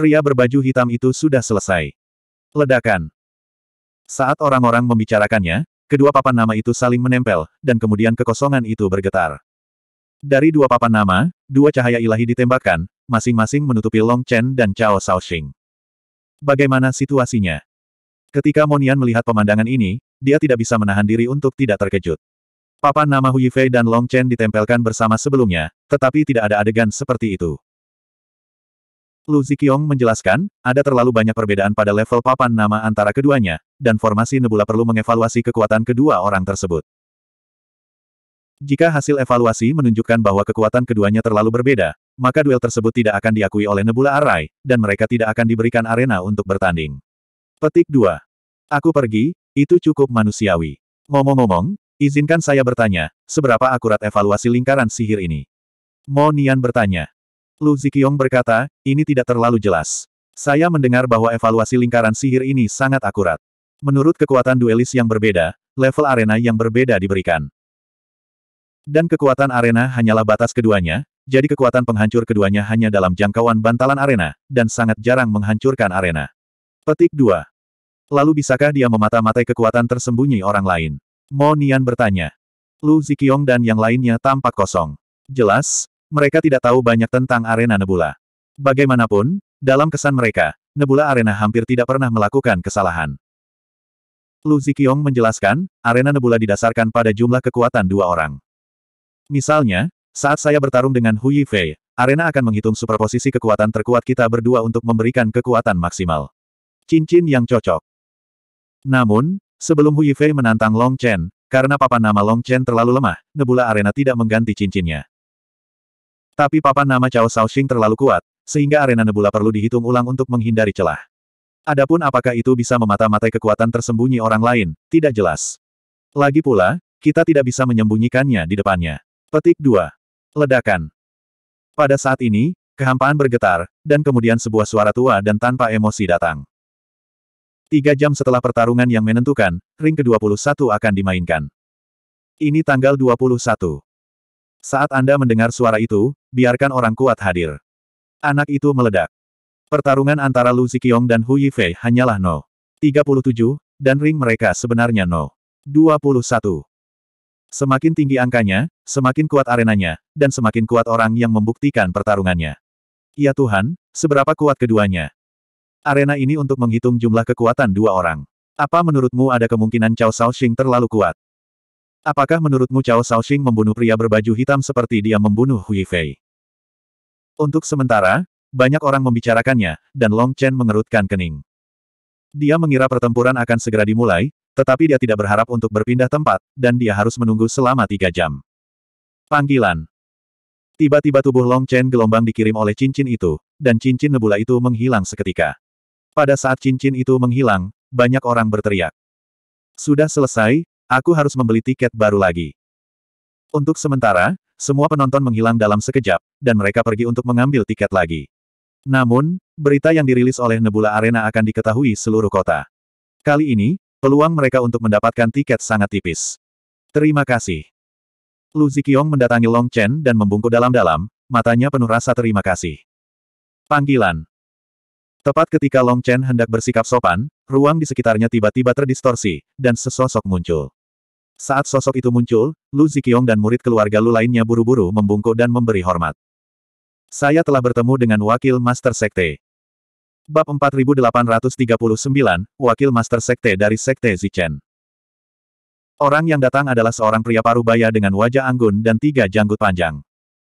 [SPEAKER 1] Pria berbaju hitam itu sudah selesai. Ledakan. Saat orang-orang membicarakannya, kedua papan nama itu saling menempel, dan kemudian kekosongan itu bergetar. Dari dua papan nama, dua cahaya ilahi ditembakkan, masing-masing menutupi Long Chen dan Chao Shaoxing. Bagaimana situasinya? Ketika Monian melihat pemandangan ini, dia tidak bisa menahan diri untuk tidak terkejut. Papan nama Hu Yifei dan Long Chen ditempelkan bersama sebelumnya, tetapi tidak ada adegan seperti itu. Lu Ziqiong menjelaskan, ada terlalu banyak perbedaan pada level papan nama antara keduanya, dan formasi nebula perlu mengevaluasi kekuatan kedua orang tersebut. Jika hasil evaluasi menunjukkan bahwa kekuatan keduanya terlalu berbeda, maka duel tersebut tidak akan diakui oleh Nebula Arai, dan mereka tidak akan diberikan arena untuk bertanding. Petik 2. Aku pergi, itu cukup manusiawi. Ngomong-ngomong, izinkan saya bertanya, seberapa akurat evaluasi lingkaran sihir ini? Mo Nian bertanya. Lu Ziqiong berkata, ini tidak terlalu jelas. Saya mendengar bahwa evaluasi lingkaran sihir ini sangat akurat. Menurut kekuatan duelis yang berbeda, level arena yang berbeda diberikan. Dan kekuatan arena hanyalah batas keduanya, jadi kekuatan penghancur keduanya hanya dalam jangkauan bantalan arena, dan sangat jarang menghancurkan arena. Petik 2. Lalu bisakah dia memata-matai kekuatan tersembunyi orang lain? Mo Nian bertanya. Lu Ziqiong dan yang lainnya tampak kosong. Jelas, mereka tidak tahu banyak tentang arena Nebula. Bagaimanapun, dalam kesan mereka, Nebula Arena hampir tidak pernah melakukan kesalahan. Lu Ziqiong menjelaskan, arena Nebula didasarkan pada jumlah kekuatan dua orang. Misalnya, saat saya bertarung dengan Hu Yifei, arena akan menghitung superposisi kekuatan terkuat kita berdua untuk memberikan kekuatan maksimal. Cincin yang cocok. Namun, sebelum Hu Yifei menantang Long Chen, karena papan nama Long Chen terlalu lemah, Nebula Arena tidak mengganti cincinnya. Tapi papan nama Cao Shaoxing terlalu kuat, sehingga arena Nebula perlu dihitung ulang untuk menghindari celah. Adapun apakah itu bisa memata-matai kekuatan tersembunyi orang lain, tidak jelas. Lagi pula, kita tidak bisa menyembunyikannya di depannya. Petik 2. Ledakan. Pada saat ini, kehampaan bergetar, dan kemudian sebuah suara tua dan tanpa emosi datang. Tiga jam setelah pertarungan yang menentukan, ring ke-21 akan dimainkan. Ini tanggal 21. Saat Anda mendengar suara itu, biarkan orang kuat hadir. Anak itu meledak. Pertarungan antara Lu Ziqiong dan Hu Yifei hanyalah no. 37, dan ring mereka sebenarnya no. 21. Semakin tinggi angkanya, semakin kuat arenanya, dan semakin kuat orang yang membuktikan pertarungannya. Ya Tuhan, seberapa kuat keduanya? Arena ini untuk menghitung jumlah kekuatan dua orang. Apa menurutmu ada kemungkinan Cao Shaoxing terlalu kuat? Apakah menurutmu Cao Shaoxing membunuh pria berbaju hitam seperti dia membunuh Hu Yifei? Untuk sementara, banyak orang membicarakannya, dan Long Chen mengerutkan kening. Dia mengira pertempuran akan segera dimulai, tetapi dia tidak berharap untuk berpindah tempat, dan dia harus menunggu selama tiga jam. Panggilan. Tiba-tiba tubuh Long Chen gelombang dikirim oleh cincin itu, dan cincin nebula itu menghilang seketika. Pada saat cincin itu menghilang, banyak orang berteriak. Sudah selesai, aku harus membeli tiket baru lagi. Untuk sementara, semua penonton menghilang dalam sekejap, dan mereka pergi untuk mengambil tiket lagi. Namun, berita yang dirilis oleh Nebula Arena akan diketahui seluruh kota. Kali ini, peluang mereka untuk mendapatkan tiket sangat tipis. Terima kasih. Lu Ziqiong mendatangi Long Chen dan membungkuk dalam-dalam, matanya penuh rasa terima kasih. Panggilan. Tepat ketika Long Chen hendak bersikap sopan, ruang di sekitarnya tiba-tiba terdistorsi, dan sesosok muncul. Saat sosok itu muncul, Lu Ziqiong dan murid keluarga Lu lainnya buru-buru membungkuk dan memberi hormat. Saya telah bertemu dengan Wakil Master Sekte. Bab 4839, Wakil Master Sekte dari Sekte Zichen. Orang yang datang adalah seorang pria parubaya dengan wajah anggun dan tiga janggut panjang.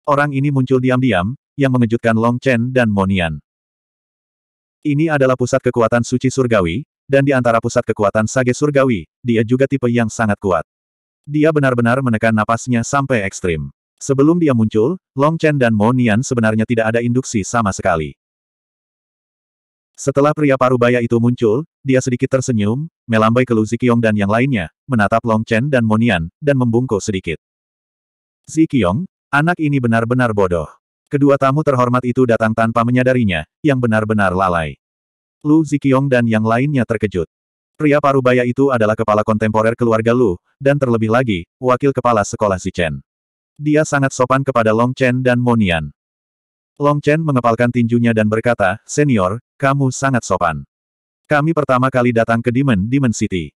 [SPEAKER 1] Orang ini muncul diam-diam, yang mengejutkan Long Chen dan Monian. Ini adalah pusat kekuatan suci surgawi, dan di antara pusat kekuatan sage surgawi, dia juga tipe yang sangat kuat. Dia benar-benar menekan napasnya sampai ekstrim. Sebelum dia muncul, Long Chen dan Monian sebenarnya tidak ada induksi sama sekali. Setelah pria parubaya itu muncul, dia sedikit tersenyum, melambai ke Lu Ziqiong dan yang lainnya, menatap Long Chen dan Monian, dan membungkuk sedikit. Ziqiong, anak ini benar-benar bodoh. Kedua tamu terhormat itu datang tanpa menyadarinya, yang benar-benar lalai. Lu Ziqiong dan yang lainnya terkejut. Pria parubaya itu adalah kepala kontemporer keluarga Lu, dan terlebih lagi, wakil kepala sekolah Zichen. Dia sangat sopan kepada Long Chen dan Monian. Long Chen mengepalkan tinjunya dan berkata, Senior, kamu sangat sopan. Kami pertama kali datang ke Demon, Demon City.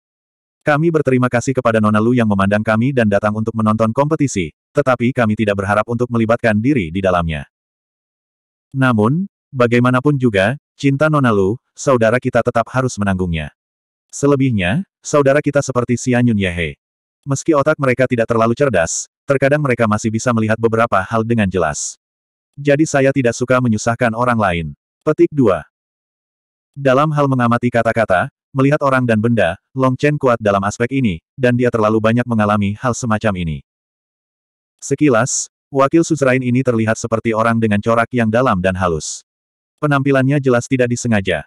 [SPEAKER 1] Kami berterima kasih kepada Nona Lu yang memandang kami dan datang untuk menonton kompetisi, tetapi kami tidak berharap untuk melibatkan diri di dalamnya. Namun, bagaimanapun juga, cinta Nona Lu, saudara kita tetap harus menanggungnya. Selebihnya, saudara kita seperti Xianyun Yehe. Meski otak mereka tidak terlalu cerdas, terkadang mereka masih bisa melihat beberapa hal dengan jelas. Jadi saya tidak suka menyusahkan orang lain. Petik 2. Dalam hal mengamati kata-kata, melihat orang dan benda, Long Chen kuat dalam aspek ini, dan dia terlalu banyak mengalami hal semacam ini. Sekilas, wakil suzerain ini terlihat seperti orang dengan corak yang dalam dan halus. Penampilannya jelas tidak disengaja.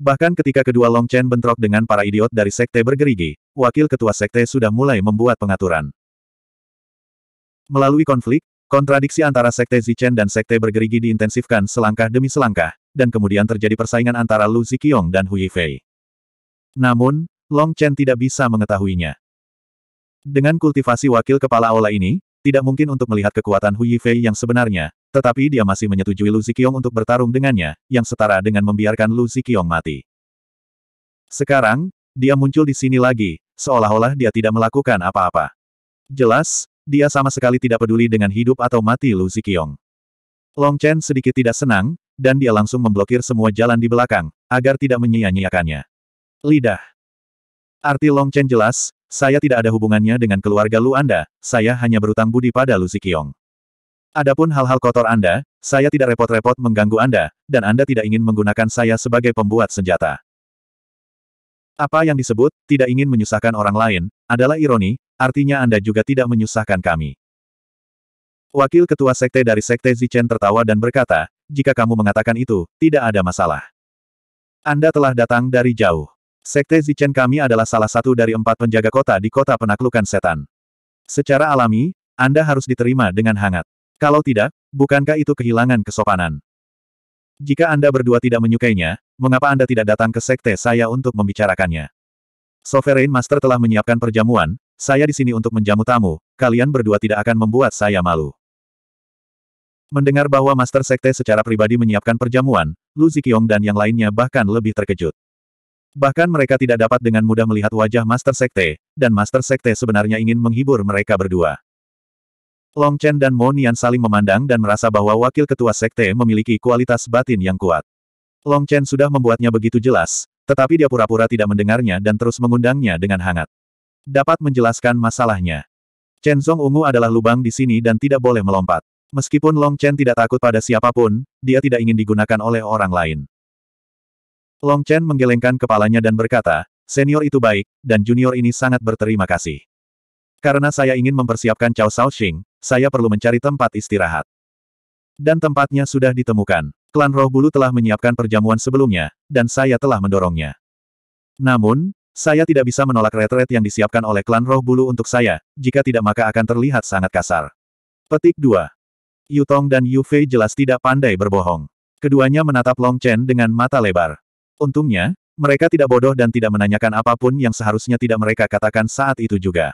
[SPEAKER 1] Bahkan ketika kedua Long Chen bentrok dengan para idiot dari sekte bergerigi, wakil ketua sekte sudah mulai membuat pengaturan. Melalui konflik, Kontradiksi antara Sekte Zichen dan Sekte Bergerigi diintensifkan selangkah demi selangkah, dan kemudian terjadi persaingan antara Lu Ziqiong dan Hu Yifei. Namun, Long Chen tidak bisa mengetahuinya. Dengan kultivasi wakil kepala aula ini, tidak mungkin untuk melihat kekuatan Hu Yifei yang sebenarnya, tetapi dia masih menyetujui Lu Ziqiong untuk bertarung dengannya, yang setara dengan membiarkan Lu Ziqiong mati. Sekarang, dia muncul di sini lagi, seolah-olah dia tidak melakukan apa-apa. Jelas, dia sama sekali tidak peduli dengan hidup atau mati Lu Ziqiong. Long Chen sedikit tidak senang, dan dia langsung memblokir semua jalan di belakang, agar tidak menyia-nyiakannya. Lidah. Arti Long Chen jelas, saya tidak ada hubungannya dengan keluarga Lu Anda, saya hanya berutang budi pada Lu Ziqiong. Adapun hal-hal kotor Anda, saya tidak repot-repot mengganggu Anda, dan Anda tidak ingin menggunakan saya sebagai pembuat senjata. Apa yang disebut, tidak ingin menyusahkan orang lain, adalah ironi, Artinya Anda juga tidak menyusahkan kami. Wakil ketua sekte dari sekte Zichen tertawa dan berkata, jika kamu mengatakan itu, tidak ada masalah. Anda telah datang dari jauh. Sekte Zichen kami adalah salah satu dari empat penjaga kota di kota penaklukan setan. Secara alami, Anda harus diterima dengan hangat. Kalau tidak, bukankah itu kehilangan kesopanan? Jika Anda berdua tidak menyukainya, mengapa Anda tidak datang ke sekte saya untuk membicarakannya? Sovereign Master telah menyiapkan perjamuan, saya di sini untuk menjamu tamu, kalian berdua tidak akan membuat saya malu. Mendengar bahwa Master Sekte secara pribadi menyiapkan perjamuan, Lu Ziqiong dan yang lainnya bahkan lebih terkejut. Bahkan mereka tidak dapat dengan mudah melihat wajah Master Sekte, dan Master Sekte sebenarnya ingin menghibur mereka berdua. Long Chen dan Mo Nian saling memandang dan merasa bahwa wakil ketua Sekte memiliki kualitas batin yang kuat. Long Chen sudah membuatnya begitu jelas, tetapi dia pura-pura tidak mendengarnya dan terus mengundangnya dengan hangat. Dapat menjelaskan masalahnya. Chen Zong Ungu adalah lubang di sini dan tidak boleh melompat. Meskipun Long Chen tidak takut pada siapa pun, dia tidak ingin digunakan oleh orang lain. Long Chen menggelengkan kepalanya dan berkata, senior itu baik, dan junior ini sangat berterima kasih. Karena saya ingin mempersiapkan Cao Shaoxing, saya perlu mencari tempat istirahat. Dan tempatnya sudah ditemukan. Klan Roh Bulu telah menyiapkan perjamuan sebelumnya, dan saya telah mendorongnya. Namun, saya tidak bisa menolak retret yang disiapkan oleh klan roh bulu untuk saya, jika tidak maka akan terlihat sangat kasar. Petik 2. Yu Tong dan Yu Fei jelas tidak pandai berbohong. Keduanya menatap Long Chen dengan mata lebar. Untungnya, mereka tidak bodoh dan tidak menanyakan apa pun yang seharusnya tidak mereka katakan saat itu juga.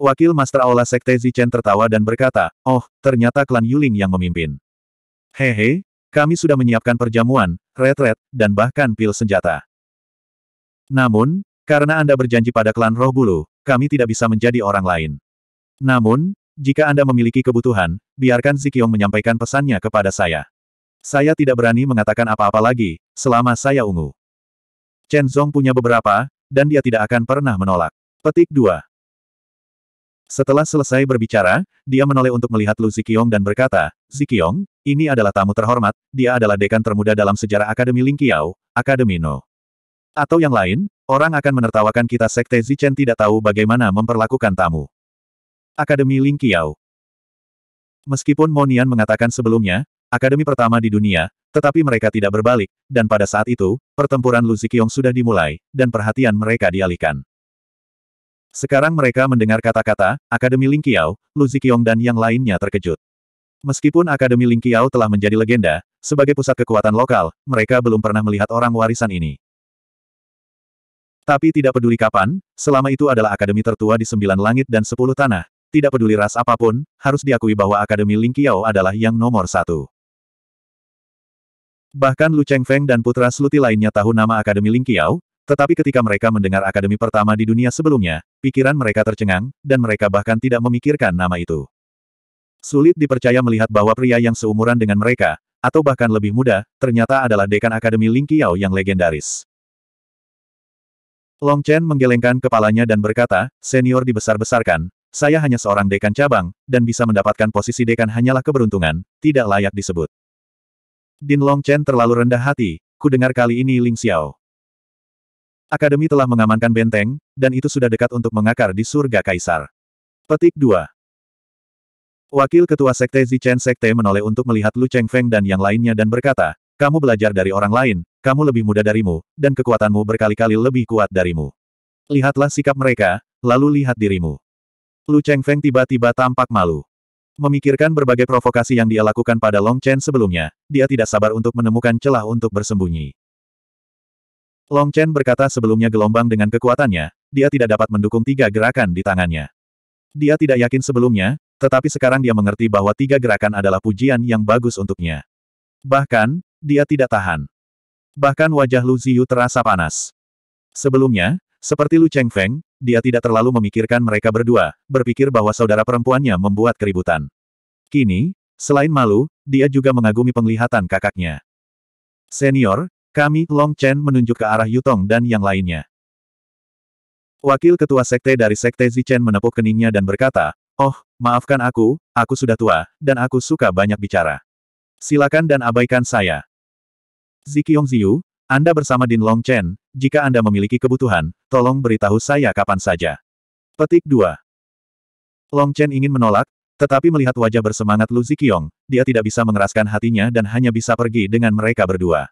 [SPEAKER 1] Wakil Master Aula Sekte Zichen tertawa dan berkata, Oh, ternyata klan Yuling yang memimpin. Hehe, kami sudah menyiapkan perjamuan, retret, dan bahkan pil senjata. Namun, Karena Anda berjanji pada klan roh bulu, kami tidak bisa menjadi orang lain. Namun, jika Anda memiliki kebutuhan, biarkan Zikyong menyampaikan pesannya kepada saya. Saya tidak berani mengatakan apa-apa lagi, selama saya ungu. Chen Zong punya beberapa, dan dia tidak akan pernah menolak. Petik 2. Setelah selesai berbicara, dia menoleh untuk melihat Lu Zikyong dan berkata, Zikyong, ini adalah tamu terhormat, dia adalah dekan termuda dalam sejarah Akademi Ling Qiao, Akademi No. Atau yang lain, orang akan menertawakan kita Sekte Zichen tidak tahu bagaimana memperlakukan tamu. Akademi Ling Qiao Meskipun Monian mengatakan sebelumnya, akademi pertama di dunia, tetapi mereka tidak berbalik, dan pada saat itu, pertempuran Lu Ziqiong sudah dimulai, dan perhatian mereka dialihkan. Sekarang mereka mendengar kata-kata, Akademi Ling Qiao, Lu Ziqiong dan yang lainnya terkejut. Meskipun Akademi Ling Qiao telah menjadi legenda, sebagai pusat kekuatan lokal, mereka belum pernah melihat orang warisan ini. Tapi tidak peduli kapan, selama itu adalah akademi tertua di sembilan langit dan sepuluh tanah, tidak peduli ras apa pun, harus diakui bahwa Akademi Ling Qiao adalah yang nomor satu. Bahkan Lu Chengfeng dan putra Sluti lainnya tahu nama Akademi Ling Qiao, tetapi ketika mereka mendengar akademi pertama di dunia sebelumnya, pikiran mereka tercengang, dan mereka bahkan tidak memikirkan nama itu. Sulit dipercaya melihat bahwa pria yang seumuran dengan mereka, atau bahkan lebih muda, ternyata adalah dekan Akademi Ling Qiao yang legendaris. Long Chen menggelengkan kepalanya dan berkata, senior dibesar-besarkan, saya hanya seorang dekan cabang, dan bisa mendapatkan posisi dekan hanyalah keberuntungan, tidak layak disebut. Din Long Chen terlalu rendah hati, ku dengar kali ini Ling Xiao. Akademi telah mengamankan benteng, dan itu sudah dekat untuk mengakar di surga kaisar. Petik 2. Wakil Ketua Sekte Zichen Sekte menoleh untuk melihat Lu Chengfeng dan yang lainnya dan berkata, kamu belajar dari orang lain, kamu lebih muda darimu, dan kekuatanmu berkali-kali lebih kuat darimu. Lihatlah sikap mereka, lalu lihat dirimu. Lu Chengfeng tiba-tiba tampak malu. Memikirkan berbagai provokasi yang dia lakukan pada Long Chen sebelumnya, dia tidak sabar untuk menemukan celah untuk bersembunyi. Long Chen berkata sebelumnya gelombang dengan kekuatannya, dia tidak dapat mendukung tiga gerakan di tangannya. Dia tidak yakin sebelumnya, tetapi sekarang dia mengerti bahwa tiga gerakan adalah pujian yang bagus untuknya. Bahkan, dia tidak tahan. Bahkan wajah Lu Ziyu terasa panas. Sebelumnya, seperti Lu Chengfeng, dia tidak terlalu memikirkan mereka berdua, berpikir bahwa saudara perempuannya membuat keributan. Kini, selain malu, dia juga mengagumi penglihatan kakaknya. Senior, kami, Long Chen menunjuk ke arah Yutong dan yang lainnya. Wakil ketua sekte dari sekte Zichen menepuk keningnya dan berkata, Oh, maafkan aku, aku sudah tua, dan aku suka banyak bicara. Silakan dan abaikan saya. Ziqiong Ziyu, Anda bersama Din Long Chen, jika Anda memiliki kebutuhan, tolong beritahu saya kapan saja. Petik 2. Long Chen ingin menolak, tetapi melihat wajah bersemangat Lu Ziqiong, dia tidak bisa mengeraskan hatinya dan hanya bisa pergi dengan mereka berdua.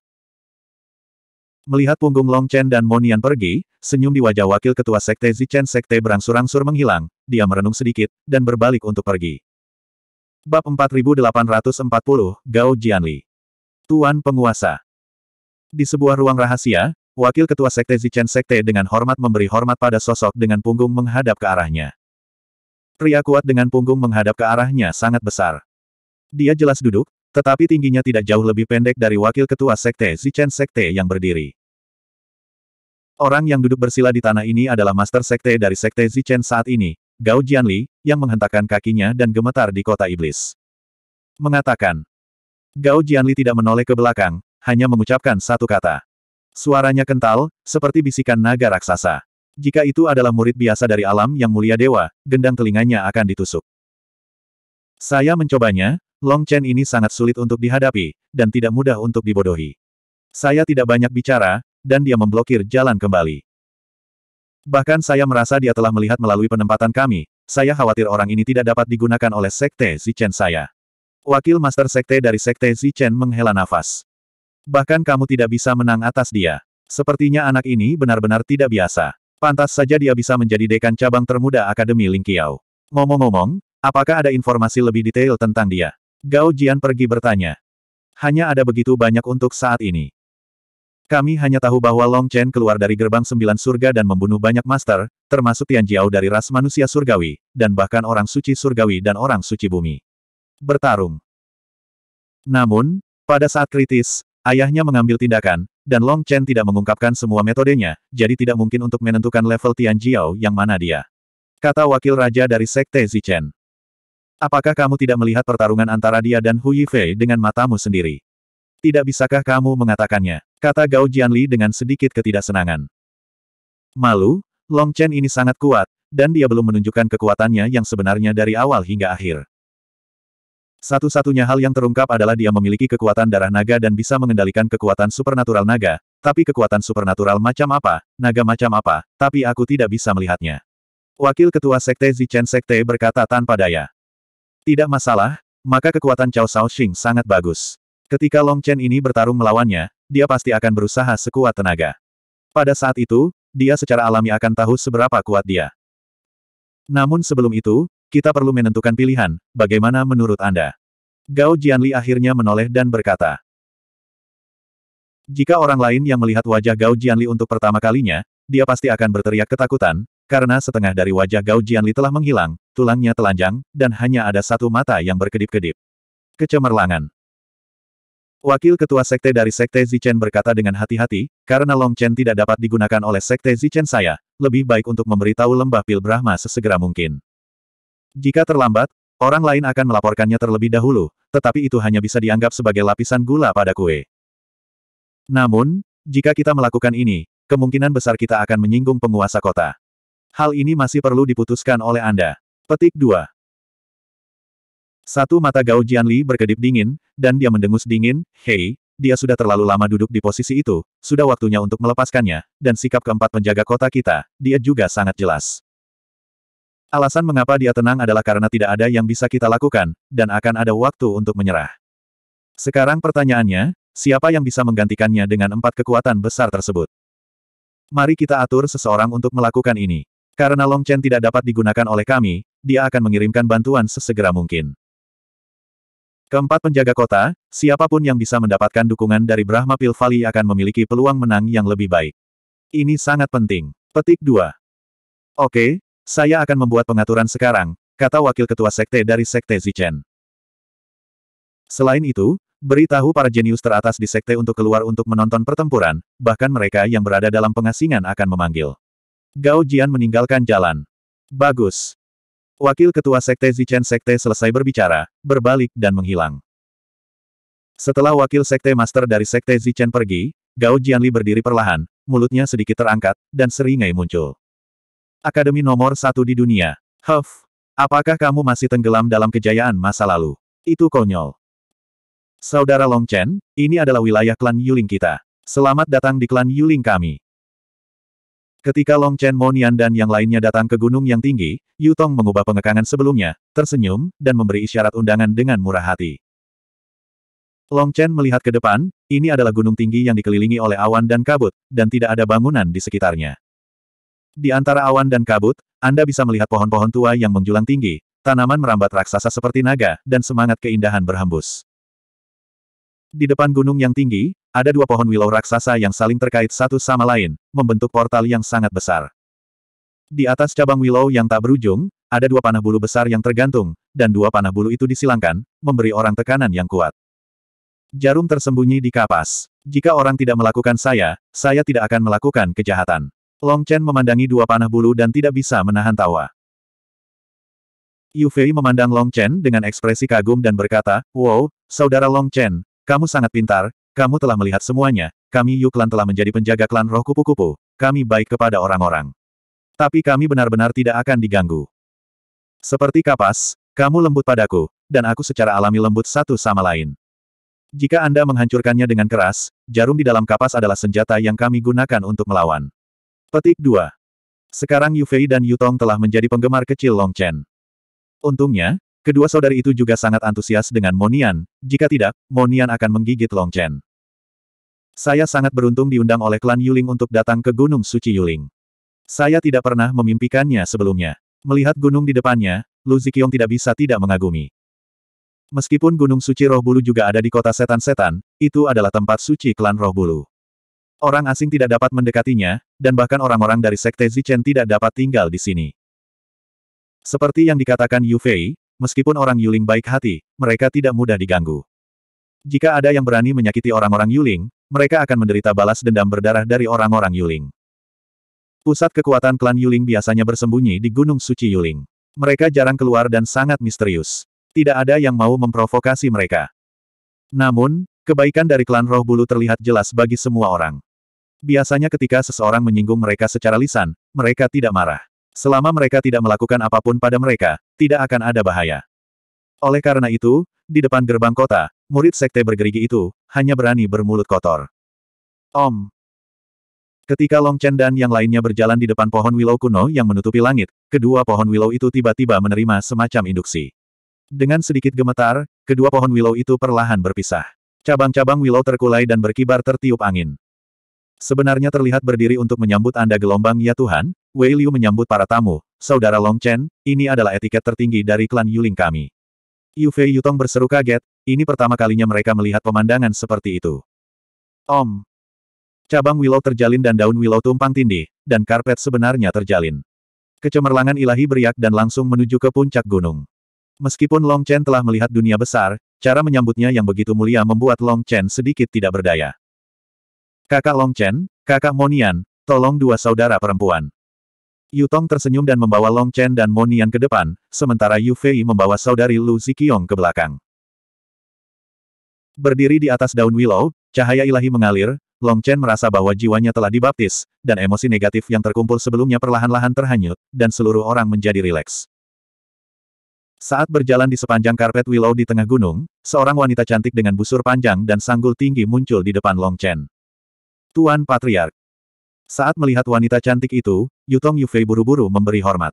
[SPEAKER 1] Melihat punggung Long Chen dan Monian pergi, senyum di wajah wakil ketua sekte Zichen sekte berangsur-angsur menghilang, dia merenung sedikit, dan berbalik untuk pergi. Bab 4840, Gao Jianli. Tuan Penguasa. Di sebuah ruang rahasia, wakil ketua sekte Zichen Sekte dengan hormat memberi hormat pada sosok dengan punggung menghadap ke arahnya. Pria kuat dengan punggung menghadap ke arahnya sangat besar. Dia jelas duduk, tetapi tingginya tidak jauh lebih pendek dari wakil ketua sekte Zichen Sekte yang berdiri. Orang yang duduk bersila di tanah ini adalah master sekte dari sekte Zichen saat ini, Gao Jianli, yang menghentakkan kakinya dan gemetar di kota iblis. Mengatakan, Gao Jianli tidak menoleh ke belakang, hanya mengucapkan satu kata. Suaranya kental, seperti bisikan naga raksasa. Jika itu adalah murid biasa dari alam yang mulia dewa, gendang telinganya akan ditusuk. Saya mencobanya, Long Chen ini sangat sulit untuk dihadapi, dan tidak mudah untuk dibodohi. Saya tidak banyak bicara, dan dia memblokir jalan kembali. Bahkan saya merasa dia telah melihat melalui penempatan kami, saya khawatir orang ini tidak dapat digunakan oleh Sekte Zichen saya. Wakil Master Sekte dari Sekte Zichen menghela nafas. Bahkan kamu tidak bisa menang atas dia. Sepertinya anak ini benar-benar tidak biasa. Pantas saja dia bisa menjadi dekan cabang termuda Akademi Ling Qiao. Ngomong-ngomong, apakah ada informasi lebih detail tentang dia? Gao Jian pergi bertanya. Hanya ada begitu banyak untuk saat ini. Kami hanya tahu bahwa Long Chen keluar dari gerbang sembilan surga dan membunuh banyak master, termasuk Tian Jiao dari ras manusia surgawi, dan bahkan orang suci surgawi dan orang suci bumi. Bertarung. Namun, pada saat kritis, ayahnya mengambil tindakan, dan Long Chen tidak mengungkapkan semua metodenya, jadi tidak mungkin untuk menentukan level Tian Jiao yang mana dia. Kata wakil raja dari Sekte Zichen. Apakah kamu tidak melihat pertarungan antara dia dan Hu Yifei dengan matamu sendiri? Tidak bisakah kamu mengatakannya? Kata Gao Jianli dengan sedikit ketidaksenangan. Malu, Long Chen ini sangat kuat, dan dia belum menunjukkan kekuatannya yang sebenarnya dari awal hingga akhir. Satu-satunya hal yang terungkap adalah dia memiliki kekuatan darah naga dan bisa mengendalikan kekuatan supernatural naga, tapi kekuatan supernatural macam apa, naga macam apa, tapi aku tidak bisa melihatnya. Wakil Ketua Sekte Zichen Sekte berkata tanpa daya. Tidak masalah, maka kekuatan Chao Shaoxing sangat bagus. Ketika Long Chen ini bertarung melawannya, dia pasti akan berusaha sekuat tenaga. Pada saat itu, dia secara alami akan tahu seberapa kuat dia. Namun sebelum itu, kita perlu menentukan pilihan, bagaimana menurut Anda? Gao Jianli akhirnya menoleh dan berkata. Jika orang lain yang melihat wajah Gao Jianli untuk pertama kalinya, dia pasti akan berteriak ketakutan, karena setengah dari wajah Gao Jianli telah menghilang, tulangnya telanjang, dan hanya ada satu mata yang berkedip-kedip. Kecemerlangan. Wakil ketua sekte dari sekte Zichen berkata dengan hati-hati, karena Long Chen tidak dapat digunakan oleh sekte Zichen saya, lebih baik untuk memberitahu lembah pil Brahma sesegera mungkin. Jika terlambat, orang lain akan melaporkannya terlebih dahulu, tetapi itu hanya bisa dianggap sebagai lapisan gula pada kue. Namun, jika kita melakukan ini, kemungkinan besar kita akan menyinggung penguasa kota. Hal ini masih perlu diputuskan oleh Anda. Petik 2. Satu mata Gao Jianli berkedip dingin, dan dia mendengus dingin, hei, dia sudah terlalu lama duduk di posisi itu, sudah waktunya untuk melepaskannya, dan sikap keempat penjaga kota kita, dia juga sangat jelas. Alasan mengapa dia tenang adalah karena tidak ada yang bisa kita lakukan, dan akan ada waktu untuk menyerah. Sekarang pertanyaannya, siapa yang bisa menggantikannya dengan empat kekuatan besar tersebut? Mari kita atur seseorang untuk melakukan ini. Karena Long Chen tidak dapat digunakan oleh kami, dia akan mengirimkan bantuan sesegera mungkin. Keempat penjaga kota, siapa pun yang bisa mendapatkan dukungan dari Brahma Pil Valley akan memiliki peluang menang yang lebih baik. Ini sangat penting. Petik 2. Oke, saya akan membuat pengaturan sekarang, kata wakil ketua sekte dari sekte Zichen. Selain itu, beritahu para jenius teratas di sekte untuk keluar untuk menonton pertempuran, bahkan mereka yang berada dalam pengasingan akan memanggil. Gao Jian meninggalkan jalan. Bagus. Wakil ketua sekte Zichen sekte selesai berbicara, berbalik dan menghilang. Setelah wakil sekte master dari sekte Zichen pergi, Gao Jianli berdiri perlahan, mulutnya sedikit terangkat, dan seringai muncul. Akademi nomor satu di dunia. Huff. Apakah kamu masih tenggelam dalam kejayaan masa lalu? Itu konyol. Saudara Long Chen, ini adalah wilayah klan Yuling kita. Selamat datang di klan Yuling kami. Ketika Long Chen Monian dan yang lainnya datang ke gunung yang tinggi, Yu Tong mengubah pengekangan sebelumnya, tersenyum, dan memberi isyarat undangan dengan murah hati. Long Chen melihat ke depan, ini adalah gunung tinggi yang dikelilingi oleh awan dan kabut, dan tidak ada bangunan di sekitarnya. Di antara awan dan kabut, Anda bisa melihat pohon-pohon tua yang menjulang tinggi, tanaman merambat raksasa seperti naga, dan semangat keindahan berhembus. Di depan gunung yang tinggi, ada dua pohon willow raksasa yang saling terkait satu sama lain, membentuk portal yang sangat besar. Di atas cabang willow yang tak berujung, ada dua panah bulu besar yang tergantung, dan dua panah bulu itu disilangkan, memberi orang tekanan yang kuat. Jarum tersembunyi di kapas. Jika orang tidak melakukan saya, saya tidak akan melakukan kejahatan. Long Chen memandangi dua panah bulu dan tidak bisa menahan tawa. Yu Fei memandang Long Chen dengan ekspresi kagum dan berkata, Wow, saudara Long Chen, kamu sangat pintar, kamu telah melihat semuanya, kami Yu Klan telah menjadi penjaga klan roh kupu-kupu, kami baik kepada orang-orang. Tapi kami benar-benar tidak akan diganggu. Seperti kapas, kamu lembut padaku, dan aku secara alami lembut satu sama lain. Jika Anda menghancurkannya dengan keras, jarum di dalam kapas adalah senjata yang kami gunakan untuk melawan. Petik 2. Sekarang Yu Fei dan Yu Tong telah menjadi penggemar kecil Long Chen. Untungnya, kedua saudari itu juga sangat antusias dengan Monian, jika tidak, Monian akan menggigit Long Chen. Saya sangat beruntung diundang oleh klan Yuling untuk datang ke Gunung Suci Yuling. Saya tidak pernah memimpikannya sebelumnya. Melihat gunung di depannya, Lu Ziqiong tidak bisa tidak mengagumi. Meskipun Gunung Suci Roh Bulu juga ada di kota setan-setan, itu adalah tempat suci klan Roh Bulu. Orang asing tidak dapat mendekatinya, dan bahkan orang-orang dari Sekte Zichen tidak dapat tinggal di sini. Seperti yang dikatakan Yu Fei, meskipun orang Yuling baik hati, mereka tidak mudah diganggu. Jika ada yang berani menyakiti orang-orang Yuling, mereka akan menderita balas dendam berdarah dari orang-orang Yuling. Pusat kekuatan klan Yuling biasanya bersembunyi di Gunung Suci Yuling. Mereka jarang keluar dan sangat misterius. Tidak ada yang mau memprovokasi mereka. Namun, kebaikan dari klan Roh Bulu terlihat jelas bagi semua orang. Biasanya ketika seseorang menyinggung mereka secara lisan, mereka tidak marah. Selama mereka tidak melakukan apa pun pada mereka, tidak akan ada bahaya. Oleh karena itu, di depan gerbang kota, murid sekte bergerigi itu, hanya berani bermulut kotor. Om. Ketika Long Chen dan yang lainnya berjalan di depan pohon willow kuno yang menutupi langit, kedua pohon willow itu tiba-tiba menerima semacam induksi. Dengan sedikit gemetar, kedua pohon willow itu perlahan berpisah. Cabang-cabang willow terkulai dan berkibar tertiup angin. Sebenarnya terlihat berdiri untuk menyambut Anda gelombang ya Tuhan, Wei Liu menyambut para tamu, Saudara Long Chen, ini adalah etiket tertinggi dari klan Yuling kami. Yu Fei Yutong berseru kaget, ini pertama kalinya mereka melihat pemandangan seperti itu. Om. Cabang willow terjalin dan daun willow tumpang tindih, dan karpet sebenarnya terjalin. Kecemerlangan ilahi beriak dan langsung menuju ke puncak gunung. Meskipun Long Chen telah melihat dunia besar, cara menyambutnya yang begitu mulia membuat Long Chen sedikit tidak berdaya. Kakak Long Chen, kakak Monian, tolong dua saudara perempuan. Yutong tersenyum dan membawa Long Chen dan Monian ke depan, sementara Yu Fei membawa saudari Lu Ziqiong ke belakang. Berdiri di atas daun willow, cahaya ilahi mengalir, Long Chen merasa bahwa jiwanya telah dibaptis, dan emosi negatif yang terkumpul sebelumnya perlahan-lahan terhanyut, dan seluruh orang menjadi rileks. Saat berjalan di sepanjang karpet willow di tengah gunung, seorang wanita cantik dengan busur panjang dan sanggul tinggi muncul di depan Long Chen. Tuan Patriark. Saat melihat wanita cantik itu, Yutong Yufei buru-buru memberi hormat.